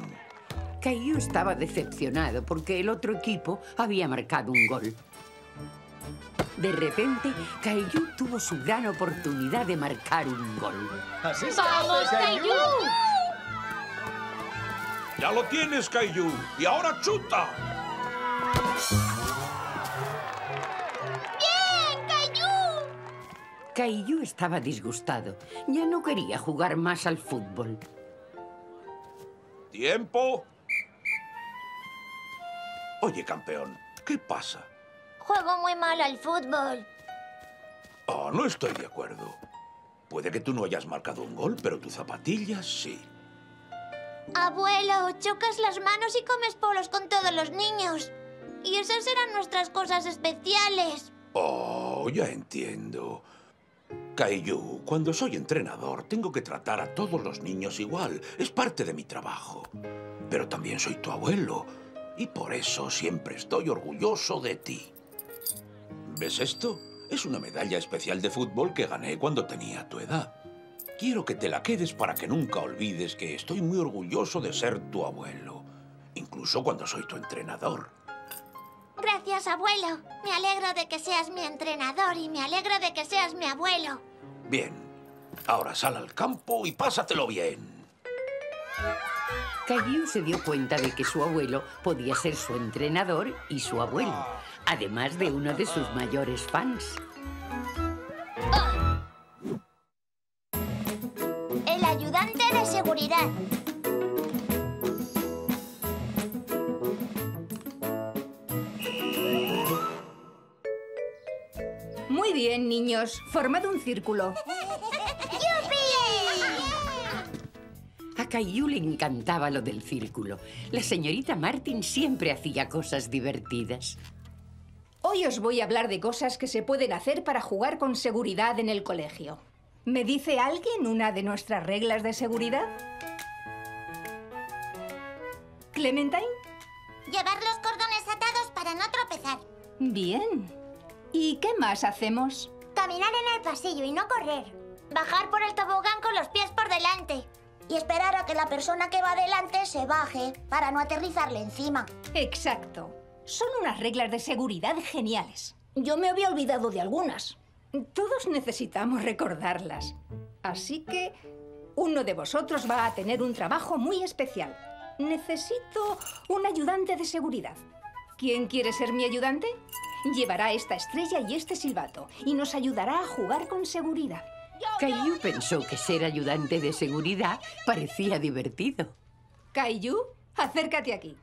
Caillou estaba decepcionado porque el otro equipo había marcado un gol. De repente, Caillou tuvo su gran oportunidad de marcar un gol. Así ¡Vamos, Caillou! ¡Ya lo tienes, Caillou! ¡Y ahora chuta! ¡Bien, Caillou! Caillou estaba disgustado. Ya no quería jugar más al fútbol. ¡Tiempo! Oye, campeón, ¿qué pasa? Juego muy mal al fútbol. Oh, no estoy de acuerdo. Puede que tú no hayas marcado un gol, pero tu zapatilla sí. Abuelo, chocas las manos y comes polos con todos los niños. Y esas eran nuestras cosas especiales. Oh, ya entiendo. Caillou, cuando soy entrenador, tengo que tratar a todos los niños igual. Es parte de mi trabajo. Pero también soy tu abuelo. Y por eso siempre estoy orgulloso de ti. ¿Ves esto? Es una medalla especial de fútbol que gané cuando tenía tu edad. Quiero que te la quedes para que nunca olvides que estoy muy orgulloso de ser tu abuelo. Incluso cuando soy tu entrenador. Gracias, abuelo. Me alegro de que seas mi entrenador y me alegro de que seas mi abuelo. Bien. Ahora sal al campo y pásatelo bien. Caillou se dio cuenta de que su abuelo podía ser su entrenador y su abuelo, además de uno de sus mayores fans. ayudante de seguridad. Muy bien, niños. Formad un círculo. A Caillou le encantaba lo del círculo. La señorita Martin siempre hacía cosas divertidas. Hoy os voy a hablar de cosas que se pueden hacer para jugar con seguridad en el colegio. ¿Me dice alguien una de nuestras reglas de seguridad? ¿Clementine? Llevar los cordones atados para no tropezar. Bien. ¿Y qué más hacemos? Caminar en el pasillo y no correr. Bajar por el tobogán con los pies por delante. Y esperar a que la persona que va delante se baje para no aterrizarle encima. Exacto. Son unas reglas de seguridad geniales. Yo me había olvidado de algunas. Todos necesitamos recordarlas. Así que uno de vosotros va a tener un trabajo muy especial. Necesito un ayudante de seguridad. ¿Quién quiere ser mi ayudante? Llevará esta estrella y este silbato y nos ayudará a jugar con seguridad. Caillou pensó que ser ayudante de seguridad parecía divertido. Kaiju, acércate aquí.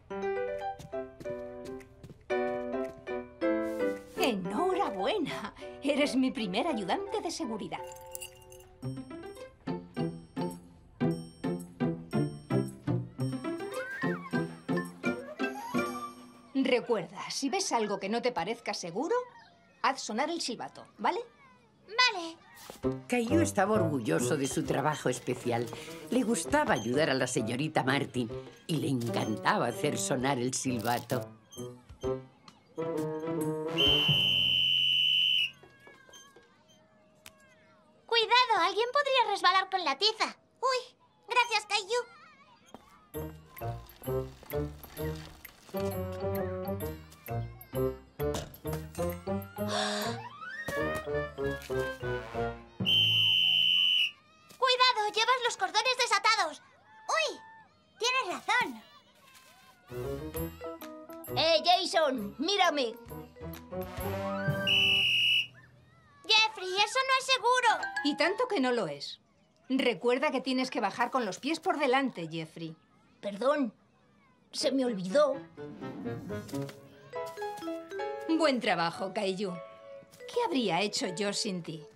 Enhorabuena. Eres mi primer ayudante de seguridad. Recuerda, si ves algo que no te parezca seguro, haz sonar el silbato, ¿vale? Vale. Caillou estaba orgulloso de su trabajo especial. Le gustaba ayudar a la señorita Martin y le encantaba hacer sonar el silbato. Cuidado, alguien podría resbalar con la tiza. Uy, gracias, Caillou. Que no lo es. Recuerda que tienes que bajar con los pies por delante, Jeffrey. Perdón. Se me olvidó. Buen trabajo, Kaiju. ¿Qué habría hecho yo sin ti?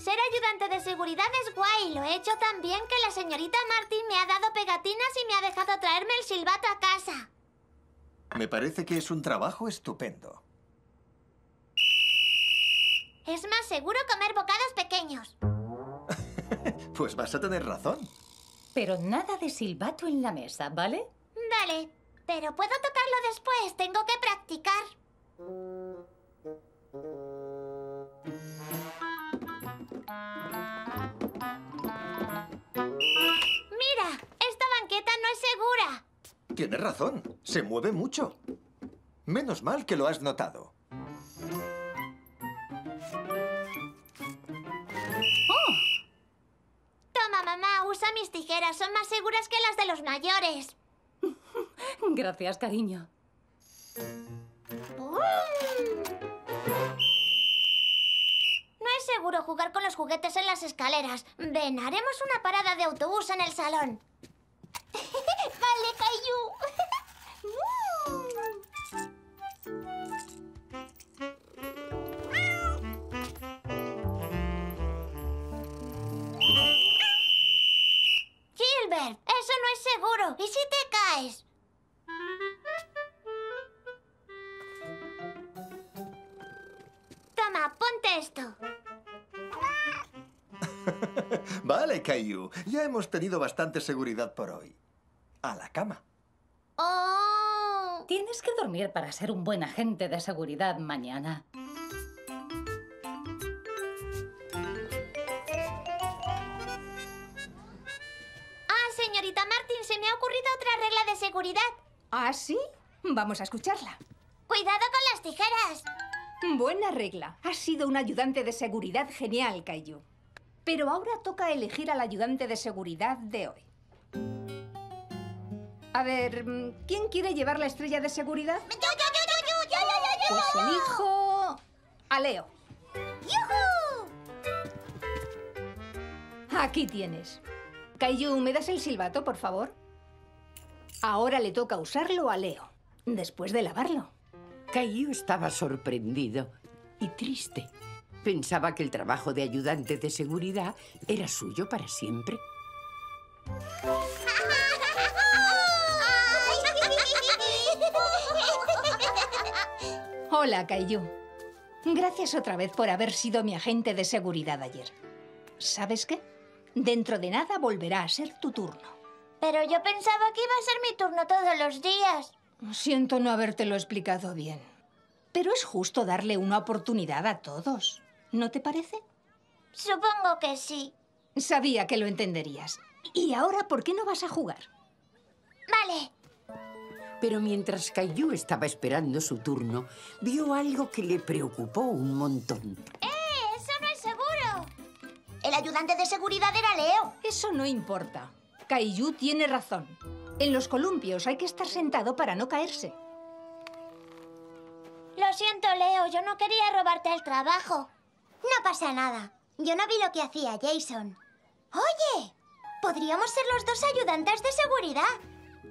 Ser ayudante de seguridad es guay. Lo he hecho tan bien que la señorita Martin me ha dado pegatinas y me ha dejado traerme el silbato a casa. Me parece que es un trabajo estupendo. Es más seguro comer bocados pequeños. *laughs* Pues vas a tener razón. Pero nada de silbato en la mesa, ¿vale? Vale, pero puedo tocarlo después. Tengo que practicar. Mira, esta banqueta no es segura. Tienes razón. Se mueve mucho. Menos mal que lo has notado. Mamá, usa mis tijeras. Son más seguras que las de los mayores. *laughs* Gracias, cariño. No es seguro jugar con los juguetes en las escaleras. Ven, haremos una parada de autobús en el salón. *laughs* vale, Gilbert, *laughs* no es seguro. ¿Y si te caes? Toma, ponte esto. *laughs* Vale, Caillou. Ya hemos tenido bastante seguridad por hoy. A la cama. Oh. Tienes que dormir para ser un buen agente de seguridad mañana. Me ha ocurrido otra regla de seguridad. ¿Ah, sí? Vamos a escucharla. Cuidado con las tijeras. Buena regla. Has sido un ayudante de seguridad genial, Kaiju. Pero ahora toca elegir al ayudante de seguridad de hoy. A ver, mm, ¿quién quiere llevar la estrella de seguridad? Yo, yo, yo, yo, yo, yo, yo, yo, Pues elijo a Leo. Aquí tienes. Caillou, ¿me das el silbato, por favor? Ahora le toca usarlo a Leo, después de lavarlo. Caillou estaba sorprendido y triste. Pensaba que el trabajo de ayudante de seguridad era suyo para siempre. *laughs* Hola, Caillou. Gracias otra vez por haber sido mi agente de seguridad ayer. ¿Sabes qué? Dentro de nada volverá a ser tu turno. Pero yo pensaba que iba a ser mi turno todos los días. Siento no habértelo explicado bien. Pero es justo darle una oportunidad a todos. ¿No te parece? Supongo que sí. Sabía que lo entenderías. ¿Y ahora por qué no vas a jugar? Vale. Pero mientras Caillou estaba esperando su turno, vio algo que le preocupó un montón. ¡Eh! ¡Eso no es seguro! El ayudante de seguridad era Leo. Eso no importa. Caillou tiene razón. En los columpios hay que estar sentado para no caerse. Lo siento, Leo. Yo no quería robarte el trabajo. No pasa nada. Yo no vi lo que hacía Jason. ¡Oye! Podríamos ser los dos ayudantes de seguridad.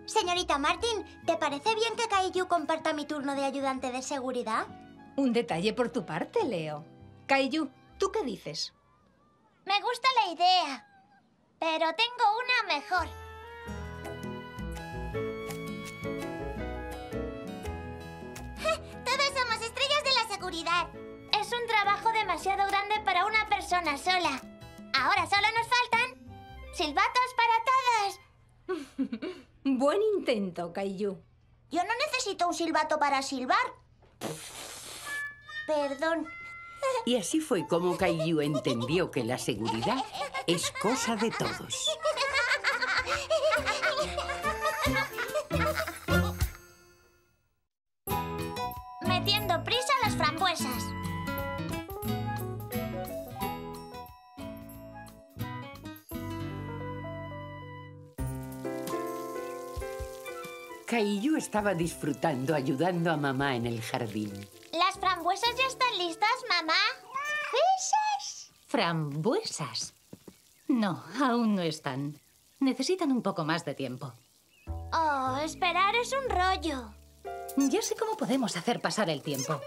Señorita Martin, ¿te parece bien que Kaiju comparta mi turno de ayudante de seguridad? Un detalle por tu parte, Leo. Kaiju, ¿tú qué dices? Me gusta la idea, pero tengo una mejor. *laughs* Todos somos estrellas de la seguridad. Es un trabajo demasiado grande para una persona sola. Ahora solo nos faltan silbatos para todos. *laughs* Buen intento, Kaiju. Yo no necesito un silbato para silbar. Perdón. Y así fue como Caillou entendió que la seguridad es cosa de todos. Metiendo prisa las frambuesas. Caillou estaba disfrutando ayudando a mamá en el jardín. ¿Las frambuesas ya están listas, mamá? ¿Frambuesas? No, aún no están. Necesitan un poco más de tiempo. Oh, esperar es un rollo. Ya sé cómo podemos hacer pasar el tiempo.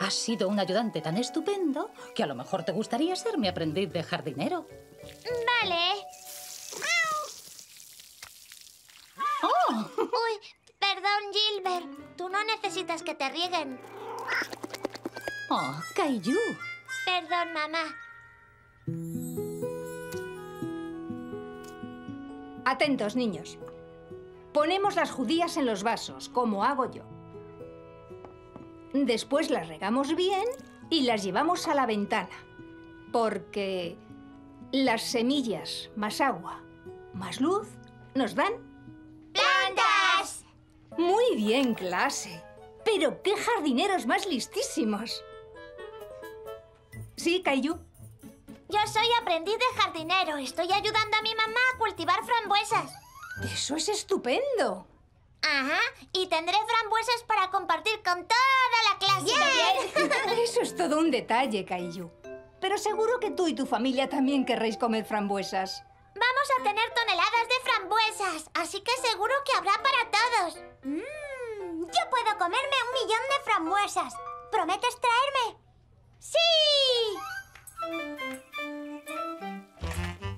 Has sido un ayudante tan estupendo que a lo mejor te gustaría ser mi aprendiz de jardinero. Vale. ¡Oh! Uy, perdón, Gilbert. Tú no necesitas que te rieguen. ¡Oh, Caillou! Perdón, mamá. Atentos, niños. Ponemos las judías en los vasos, como hago yo. Después las regamos bien y las llevamos a la ventana. Porque las semillas más agua más luz nos dan... ¡Plantas! Muy bien, clase. Pero qué jardineros más listísimos. ¿Sí, Caillou? Yo soy aprendiz de jardinero. Estoy ayudando a mi mamá a cultivar frambuesas. Eso es estupendo. Ajá. Y tendré frambuesas para compartir con toda la clase. *laughs* Eso es todo un detalle, Caillou. Pero seguro que tú y tu familia también querréis comer frambuesas. Vamos a tener toneladas de frambuesas, así que seguro que habrá para todos. Mmm, yo puedo comerme un millón de frambuesas. ¿Prometes traerme? ¡Sí!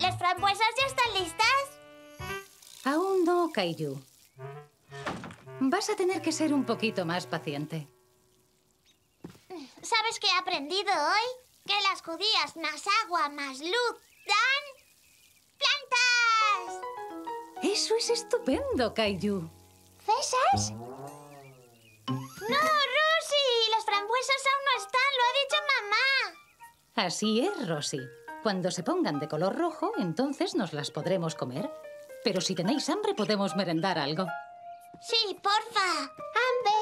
¿Las frambuesas ya están listas? Aún no, Caillou. Vas a tener que ser un poquito más paciente. ¿Sabes qué he aprendido hoy? Que las judías más agua más luz dan... ¡Plantas! Eso es estupendo, Caillou. ¿Cesas? Así es, Rosy. Cuando se pongan de color rojo, entonces nos las podremos comer. Pero si tenéis hambre, podemos merendar algo. Sí, porfa. ¡Hambre!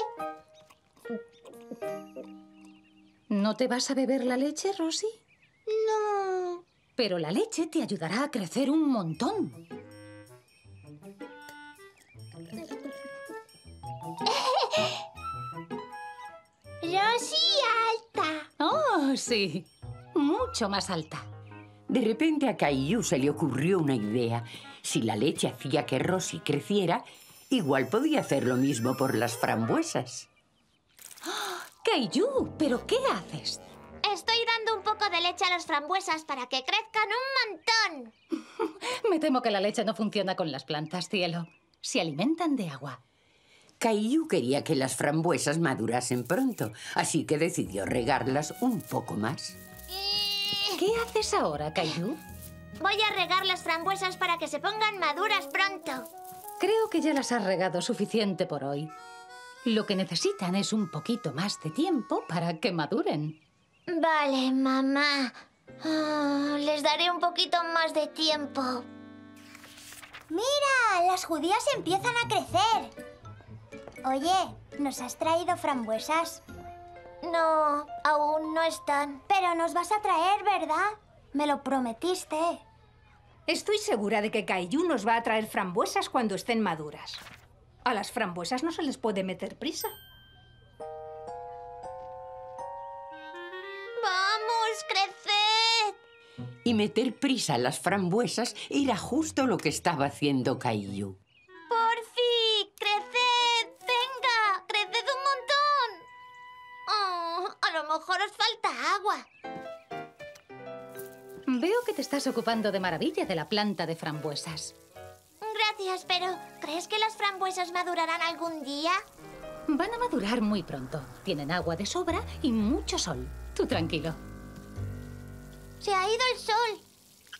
¿No te vas a beber la leche, Rosy? No. Pero la leche te ayudará a crecer un montón. *laughs* Rosy alta. Oh, sí. Mucho más alta. De repente a Caillou se le ocurrió una idea. Si la leche hacía que Rosy creciera, igual podía hacer lo mismo por las frambuesas. Caillou, ¿pero qué haces? Estoy dando un poco de leche a las frambuesas para que crezcan un montón. *laughs* Me temo que la leche no funciona con las plantas, cielo. Se alimentan de agua. Caillou quería que las frambuesas madurasen pronto, así que decidió regarlas un poco más. ¿Qué haces ahora, Caillou? Voy a regar las frambuesas para que se pongan maduras pronto. Creo que ya las has regado suficiente por hoy. Lo que necesitan es un poquito más de tiempo para que maduren. Vale, mamá. Ah, les daré un poquito más de tiempo. ¡Mira! Las judías empiezan a crecer. Oye, ¿nos has traído frambuesas? No, aún no están. Pero nos vas a traer, ¿verdad? Me lo prometiste. Estoy segura de que Caillou nos va a traer frambuesas cuando estén maduras. A las frambuesas no se les puede meter prisa. ¡Vamos, creced! Y meter prisa a las frambuesas era justo lo que estaba haciendo Caillou. Estás ocupando de maravilla de la planta de frambuesas. Gracias, pero ¿crees que las frambuesas madurarán algún día? Van a madurar muy pronto. Tienen agua de sobra y mucho sol. Tú tranquilo. Se ha ido el sol.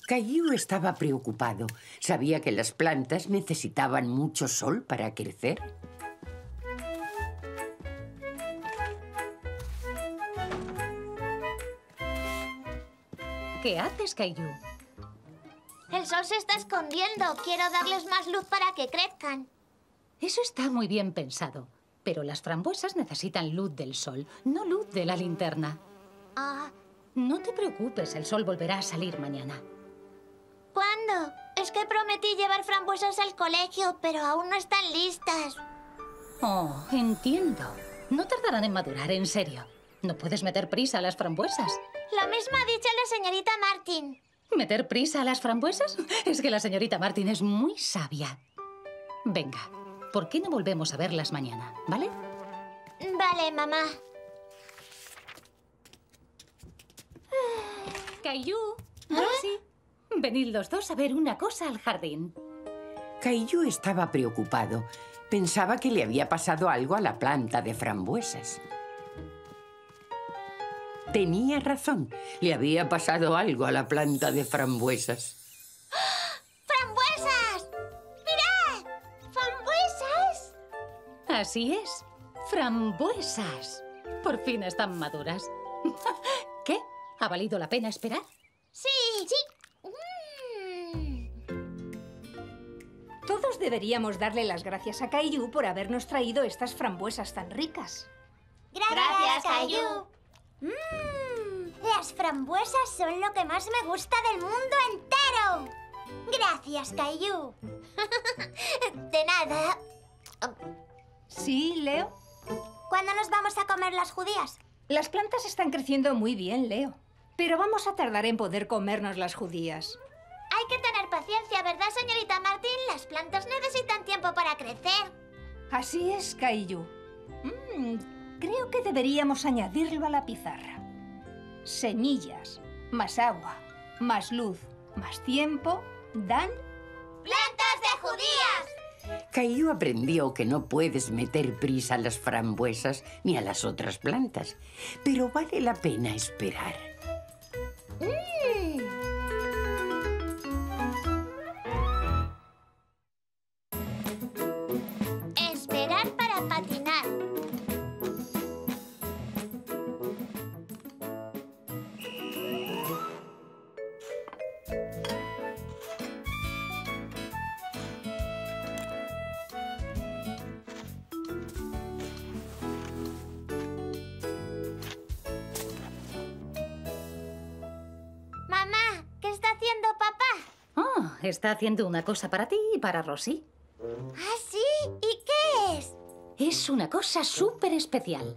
Caillou estaba preocupado. Sabía que las plantas necesitaban mucho sol para crecer. ¿Qué haces, Caillou? El sol se está escondiendo. Quiero darles más luz para que crezcan. Eso está muy bien pensado. Pero las frambuesas necesitan luz del sol, no luz de la linterna. Ah, No te preocupes, el sol volverá a salir mañana. ¿cuándo? Es que prometí llevar frambuesas al colegio, pero aún no están listas. Oh, entiendo. No tardarán en madurar, en serio. No puedes meter prisa a las frambuesas. Lo mismo ha dicho la señorita Martin. ¿Meter prisa a las frambuesas? Es que la señorita Martin es muy sabia. Venga, ¿por qué no volvemos a verlas mañana, vale? Vale, mamá. Caillou, Rosie, venid los dos a ver una cosa al jardín. Caillou estaba preocupado. Pensaba que le había pasado algo a la planta de frambuesas. Tenía razón. Le había pasado algo a la planta de frambuesas. *gasps* ¡Frambuesas! ¡Mirad! ¡Frambuesas! Así es, frambuesas. Por fin están maduras. *laughs* ¿Qué? ¿Ha valido la pena esperar? Sí, sí. Mm. Todos deberíamos darle las gracias a Caillou por habernos traído estas frambuesas tan ricas. Gracias, Caillou. Mmm, las frambuesas son lo que más me gusta del mundo entero. Gracias, Caillou. *laughs* De nada. ¿Sí, Leo? ¿Cuándo nos vamos a comer las judías? Las plantas están creciendo muy bien, Leo. Pero vamos a tardar en poder comernos las judías. Hay que tener paciencia, ¿verdad, señorita Martin? Las plantas necesitan tiempo para crecer. Así es, Caillou. Mm, creo que deberíamos añadirlo a la pizarra. Semillas, más agua, más luz, más tiempo, dan... ¡Plantas de judías! Caillou aprendió que no puedes meter prisa a las frambuesas ni a las otras plantas, pero vale la pena esperar. Esperar está haciendo una cosa para ti y para Rosie. ¿Ah, sí? ¿Y qué es? Es una cosa súper especial.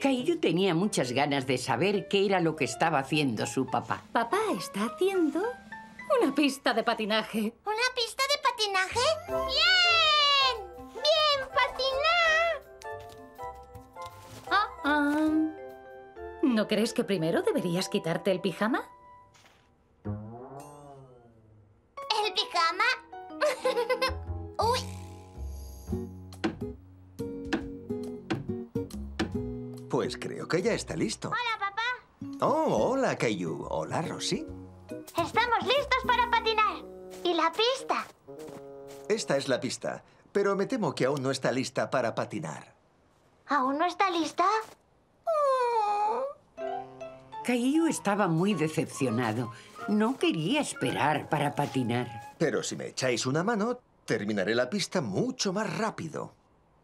Caillou tenía muchas ganas de saber qué era lo que estaba haciendo su papá. Papá está haciendo una pista de patinaje. ¿Una pista de patinaje? ¡Bien! ¡Bien, patinar! Ah, ah. ¿No crees que primero deberías quitarte el pijama? Que ya está listo. Hola, papá. Oh, hola, Caillou. Hola, Rosy. Estamos listos para patinar. ¿Y la pista? Esta es la pista, pero me temo que aún no está lista para patinar. ¿Aún no está lista? Caillou estaba muy decepcionado. No quería esperar para patinar. Pero si me echáis una mano, terminaré la pista mucho más rápido.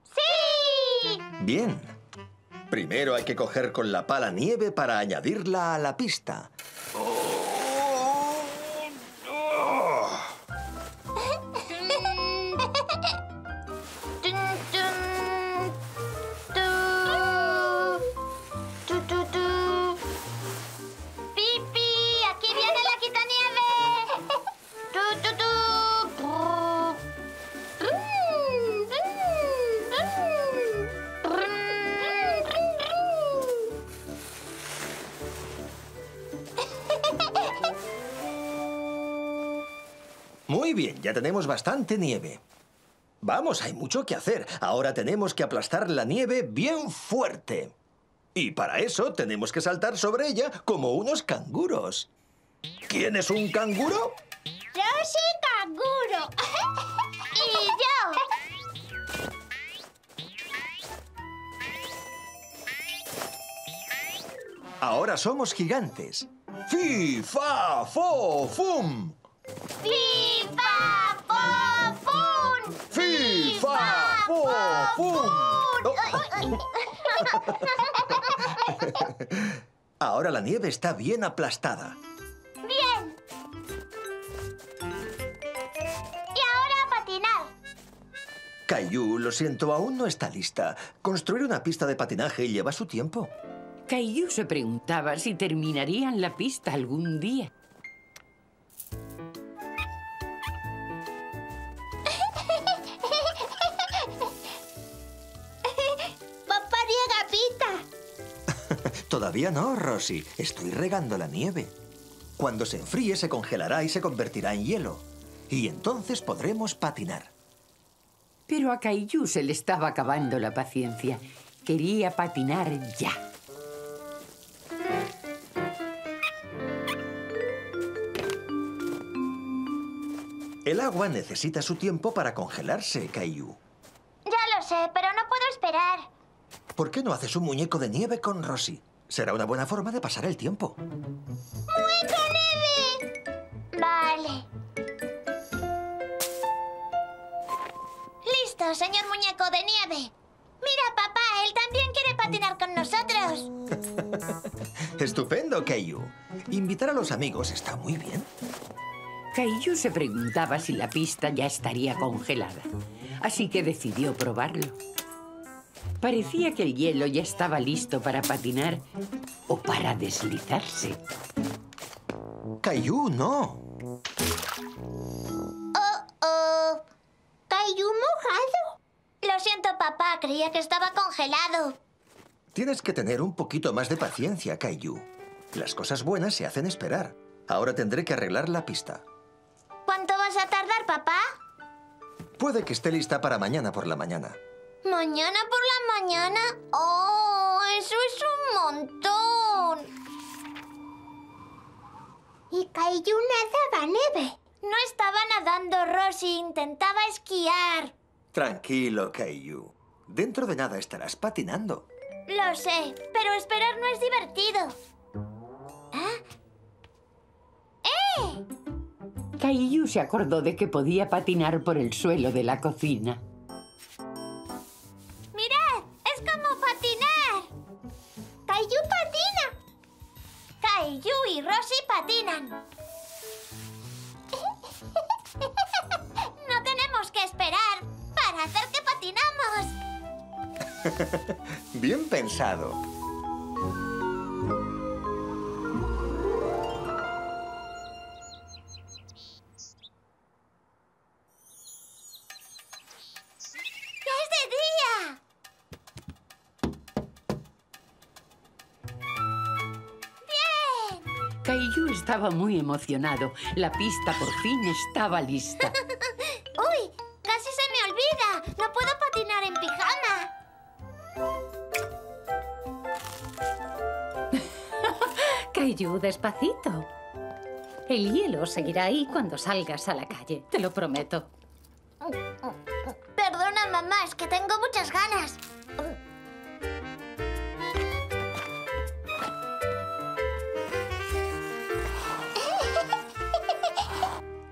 ¡Sí! Bien. Primero hay que coger con la pala nieve para añadirla a la pista. Tun, ya tenemos bastante nieve. Vamos, hay mucho que hacer. Ahora tenemos que aplastar la nieve bien fuerte. Y para eso tenemos que saltar sobre ella como unos canguros. ¿Quién es un canguro? Rosy Canguro. *laughs* y yo. Ahora somos gigantes. ¡Fi, fa, fo, fum! ¡Fi, fa, fo, fum! Ahora la nieve está bien aplastada. Bien. Y ahora a patinar. Caillou, lo siento, aún no está lista. Construir una pista de patinaje lleva su tiempo. Caillou se preguntaba si terminarían la pista algún día. Todavía no, Rosy. Estoy regando la nieve. Cuando se enfríe, se congelará y se convertirá en hielo. Y entonces podremos patinar. Pero a Caillou se le estaba acabando la paciencia. Quería patinar ya. El agua necesita su tiempo para congelarse, Caillou. Ya lo sé, pero no puedo esperar. ¿Por qué no haces un muñeco de nieve con Rosy? Será una buena forma de pasar el tiempo. ¡Mueca nieve! Vale. Listo, señor muñeco de nieve. Mira, papá, él también quiere patinar con nosotros. *laughs* Estupendo, Caillou. Invitar a los amigos está muy bien. Caillou se preguntaba si la pista ya estaría congelada. Así que decidió probarlo. Parecía que el hielo ya estaba listo para patinar o para deslizarse. Caillou, no. Oh, oh. ¿Caillou mojado? Lo siento, papá. Creía que estaba congelado. Tienes que tener un poquito más de paciencia, Caillou. Las cosas buenas se hacen esperar. Ahora tendré que arreglar la pista. ¿Cuánto vas a tardar, papá? Puede que esté lista para mañana por la mañana. ¿Mañana por la mañana? ¡Oh! ¡Eso es un montón! Y Caillou nadaba neve. No estaba nadando, Rosy. Intentaba esquiar. Tranquilo, Caillou. Dentro de nada estarás patinando. Lo sé, pero esperar no es divertido. ¿Ah? ¡Eh! Caillou se acordó de que podía patinar por el suelo de la cocina. Patinan! No tenemos que esperar para hacer que patinamos. Bien pensado. Estaba muy emocionado. La pista por fin estaba lista. *laughs* ¡Uy! ¡Casi se me olvida! ¡No puedo patinar en pijama! *laughs* Caillou, despacito. El hielo seguirá ahí cuando salgas a la calle, te lo prometo. Perdona, mamá, es que tengo muchas ganas.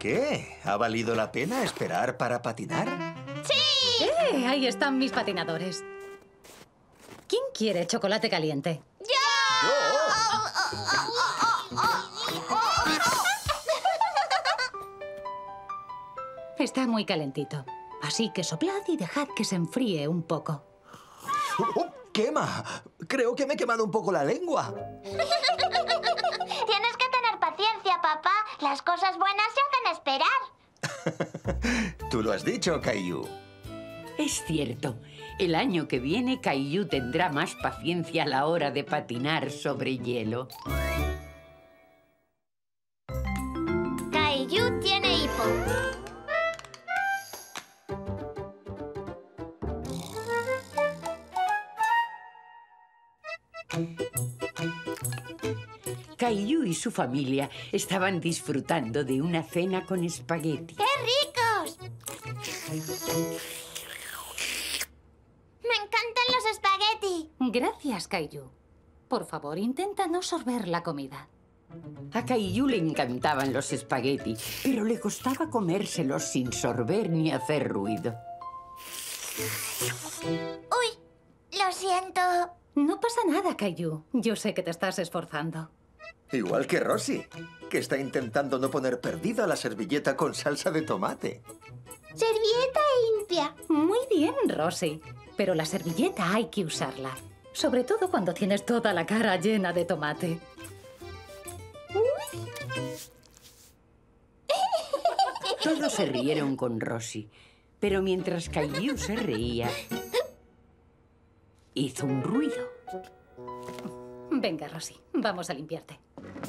¿Qué? ¿Ha valido la pena esperar para patinar? ¡Sí! ¡Eh! Ahí están mis patinadores. ¿Quién quiere chocolate caliente? Está muy calentito. Así que soplad y dejad que se enfríe un poco. ¡Oh, ¡Quema! Creo que me he quemado un poco la lengua. *laughs* Tienes que tener paciencia, papá. Las cosas buenas esperar. *laughs* Tú lo has dicho, Caillou. Es cierto. El año que viene, Caillou tendrá más paciencia a la hora de patinar sobre hielo. Caillou y su familia estaban disfrutando de una cena con espagueti. ¡Qué ricos! Me encantan los espagueti. Gracias, Caillou. Por favor, intenta no sorber la comida. A Caillou le encantaban los espagueti, pero le costaba comérselos sin sorber ni hacer ruido. Uy, lo siento. No pasa nada, Caillou. Yo sé que te estás esforzando. Igual que Rosy, que está intentando no poner perdida la servilleta con salsa de tomate. Servilleta limpia. Muy bien, Rosy. Pero la servilleta hay que usarla. Sobre todo cuando tienes toda la cara llena de tomate. *laughs* Todos se rieron con Rosy, pero mientras Caillou se reía, hizo un ruido. Venga, Rosy, vamos a limpiarte.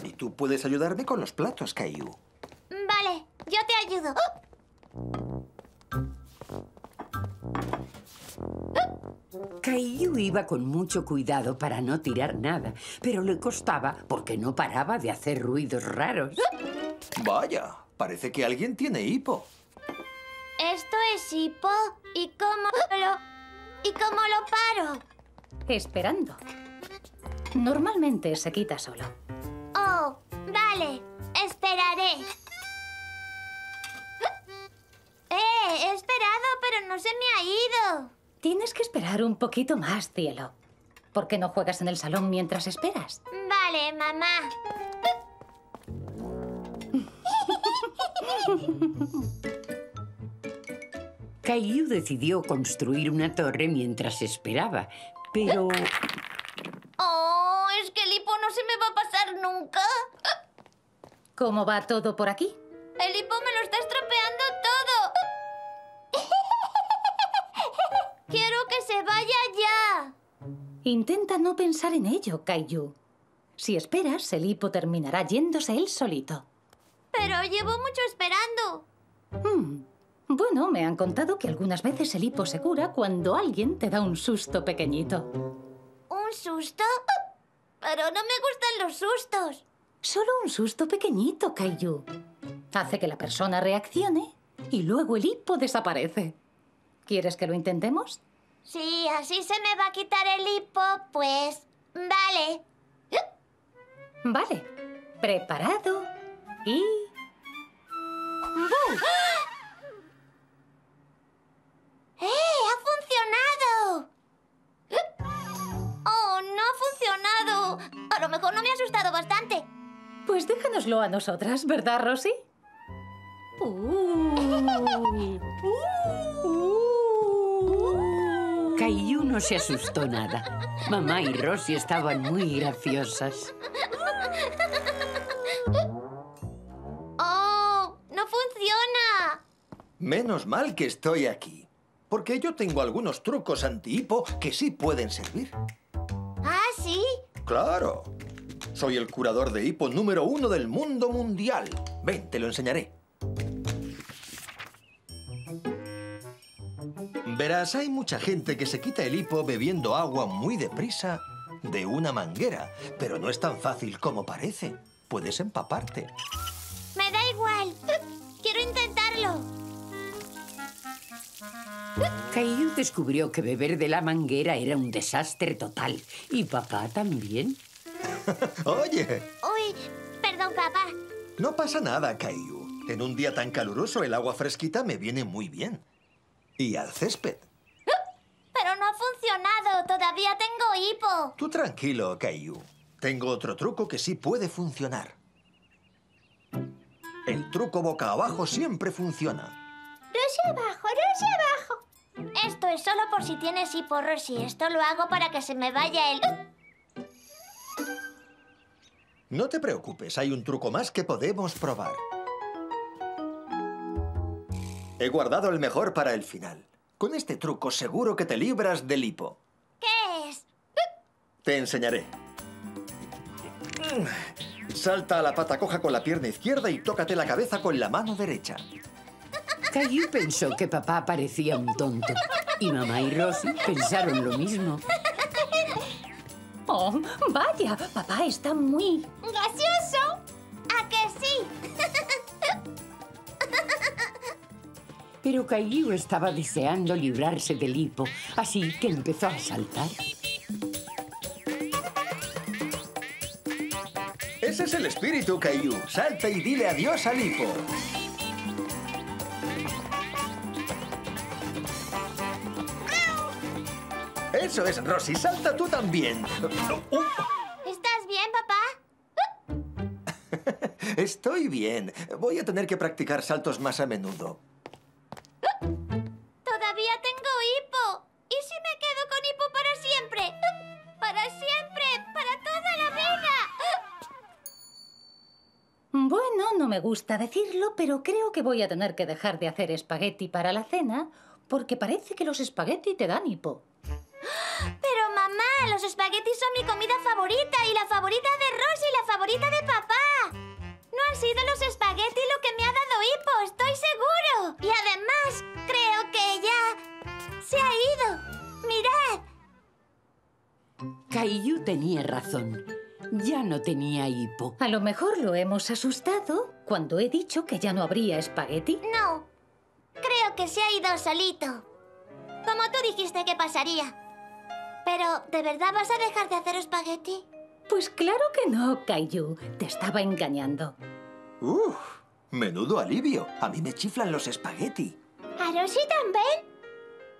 Y tú puedes ayudarme con los platos, Caillou. Vale, yo te ayudo. Caillou iba con mucho cuidado para no tirar nada, pero le costaba porque no paraba de hacer ruidos raros. Vaya, parece que alguien tiene hipo. Esto es hipo. ¿Y cómo lo... ¿Y cómo lo paro? Esperando. Normalmente se quita solo. Oh, vale. Esperaré. Eh, he esperado, pero no se me ha ido. Tienes que esperar un poquito más, cielo. ¿Por qué no juegas en el salón mientras esperas? Vale, mamá. Caillou decidió construir una torre mientras esperaba, pero Oh, es que el hipo no se me va a pasar nunca. ¿Cómo va todo por aquí? El hipo me lo está estropeando todo. *laughs* Quiero que se vaya ya. Intenta no pensar en ello, Caillou. Si esperas, el hipo terminará yéndose él solito. Pero llevo mucho esperando. Hmm. Bueno, me han contado que algunas veces el hipo se cura cuando alguien te da un susto pequeñito. ¿Un susto? Pero no me gustan los sustos. Solo un susto pequeñito, Caillou. Hace que la persona reaccione y luego el hipo desaparece. ¿Quieres que lo intentemos? Si así se me va a quitar el hipo, pues... Vale. Vale. Preparado y... ¡Bum! Mejor no me ha asustado bastante. Pues déjanoslo a nosotras, ¿verdad, Rosy? Uh. Caillou no se asustó nada. Mamá y Rosy estaban muy graciosas. ¡Oh! ¡No funciona! Menos mal que estoy aquí. Porque yo tengo algunos trucos anti-hipo que sí pueden servir. ¿Ah, sí? Claro. Soy el curador de hipo número uno del mundo mundial. Ven, te lo enseñaré. Verás, hay mucha gente que se quita el hipo bebiendo agua muy deprisa de una manguera, pero no es tan fácil como parece. Puedes empaparte. Me da igual. Quiero intentarlo. Caillou descubrió que beber de la manguera era un desastre total. Y papá también. *laughs* Oye, Uy, perdón, papá. no pasa nada, Caillou. En un día tan caluroso, el agua fresquita me viene muy bien. Y al césped. *gasps* Pero no ha funcionado. Todavía tengo hipo. Tú tranquilo, Caillou. Tengo otro truco que sí puede funcionar. El truco boca abajo siempre funciona. Rosy abajo, Rosy abajo. Esto es solo por si tienes hipo, Rosy. Esto lo hago para que se me vaya el... No te preocupes, hay un truco más que podemos probar. He guardado el mejor para el final. Con este truco seguro que te libras del hipo. ¿Qué es? Te enseñaré. Salta a la pata coja con la pierna izquierda y tócate la cabeza con la mano derecha. Caillou pensó que papá parecía un tonto. Y mamá y Rosy pensaron lo mismo. Oh, *laughs* vaya, papá está muy... ¡Gracioso! ¿A que sí? Pero Caillou estaba deseando librarse del hipo, así que empezó a saltar. Ese es el espíritu, Caillou. Salta y dile adiós al hipo. Eso es, Rosy. Salta tú también. ¿Estás bien, papá? *laughs* Estoy bien. Voy a tener que practicar saltos más a menudo. Todavía tengo hipo. ¿Y si me quedo con hipo para siempre? ¡Para siempre! ¡Para toda la vida! Bueno, no me gusta decirlo, pero creo que voy a tener que dejar de hacer espagueti para la cena porque parece que los espagueti te dan hipo. Pero mamá, los espaguetis son mi comida favorita y la favorita de Rosy y la favorita de papá. No han sido los espagueti lo que me ha dado hipo, estoy seguro. Y además, creo que ya se ha ido. Mirad. Caillou tenía razón. Ya no tenía hipo. A lo mejor lo hemos asustado cuando he dicho que ya no habría espagueti. No, creo que se ha ido solito. Como tú dijiste que pasaría. Pero, ¿de verdad vas a dejar de hacer espagueti? Pues claro que no, Caillou. Te estaba engañando. Uf, menudo alivio. A mí me chiflan los espagueti. ¿A Rosy también?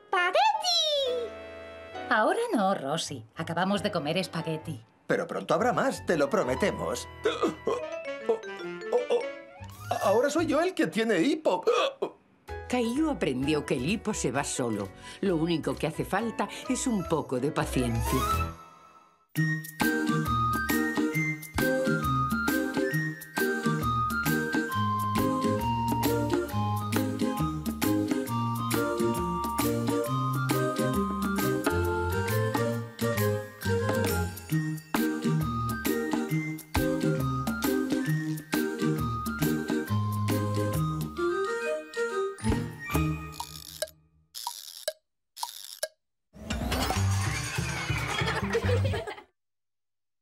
¡Espagueti! Ahora no, Rosy. Acabamos de comer espagueti. Pero pronto habrá más, te lo prometemos. Oh, oh, oh. Ahora soy yo el que tiene hipo. Caillou aprendió que el hipo se va solo. Lo único que hace falta es un poco de paciencia.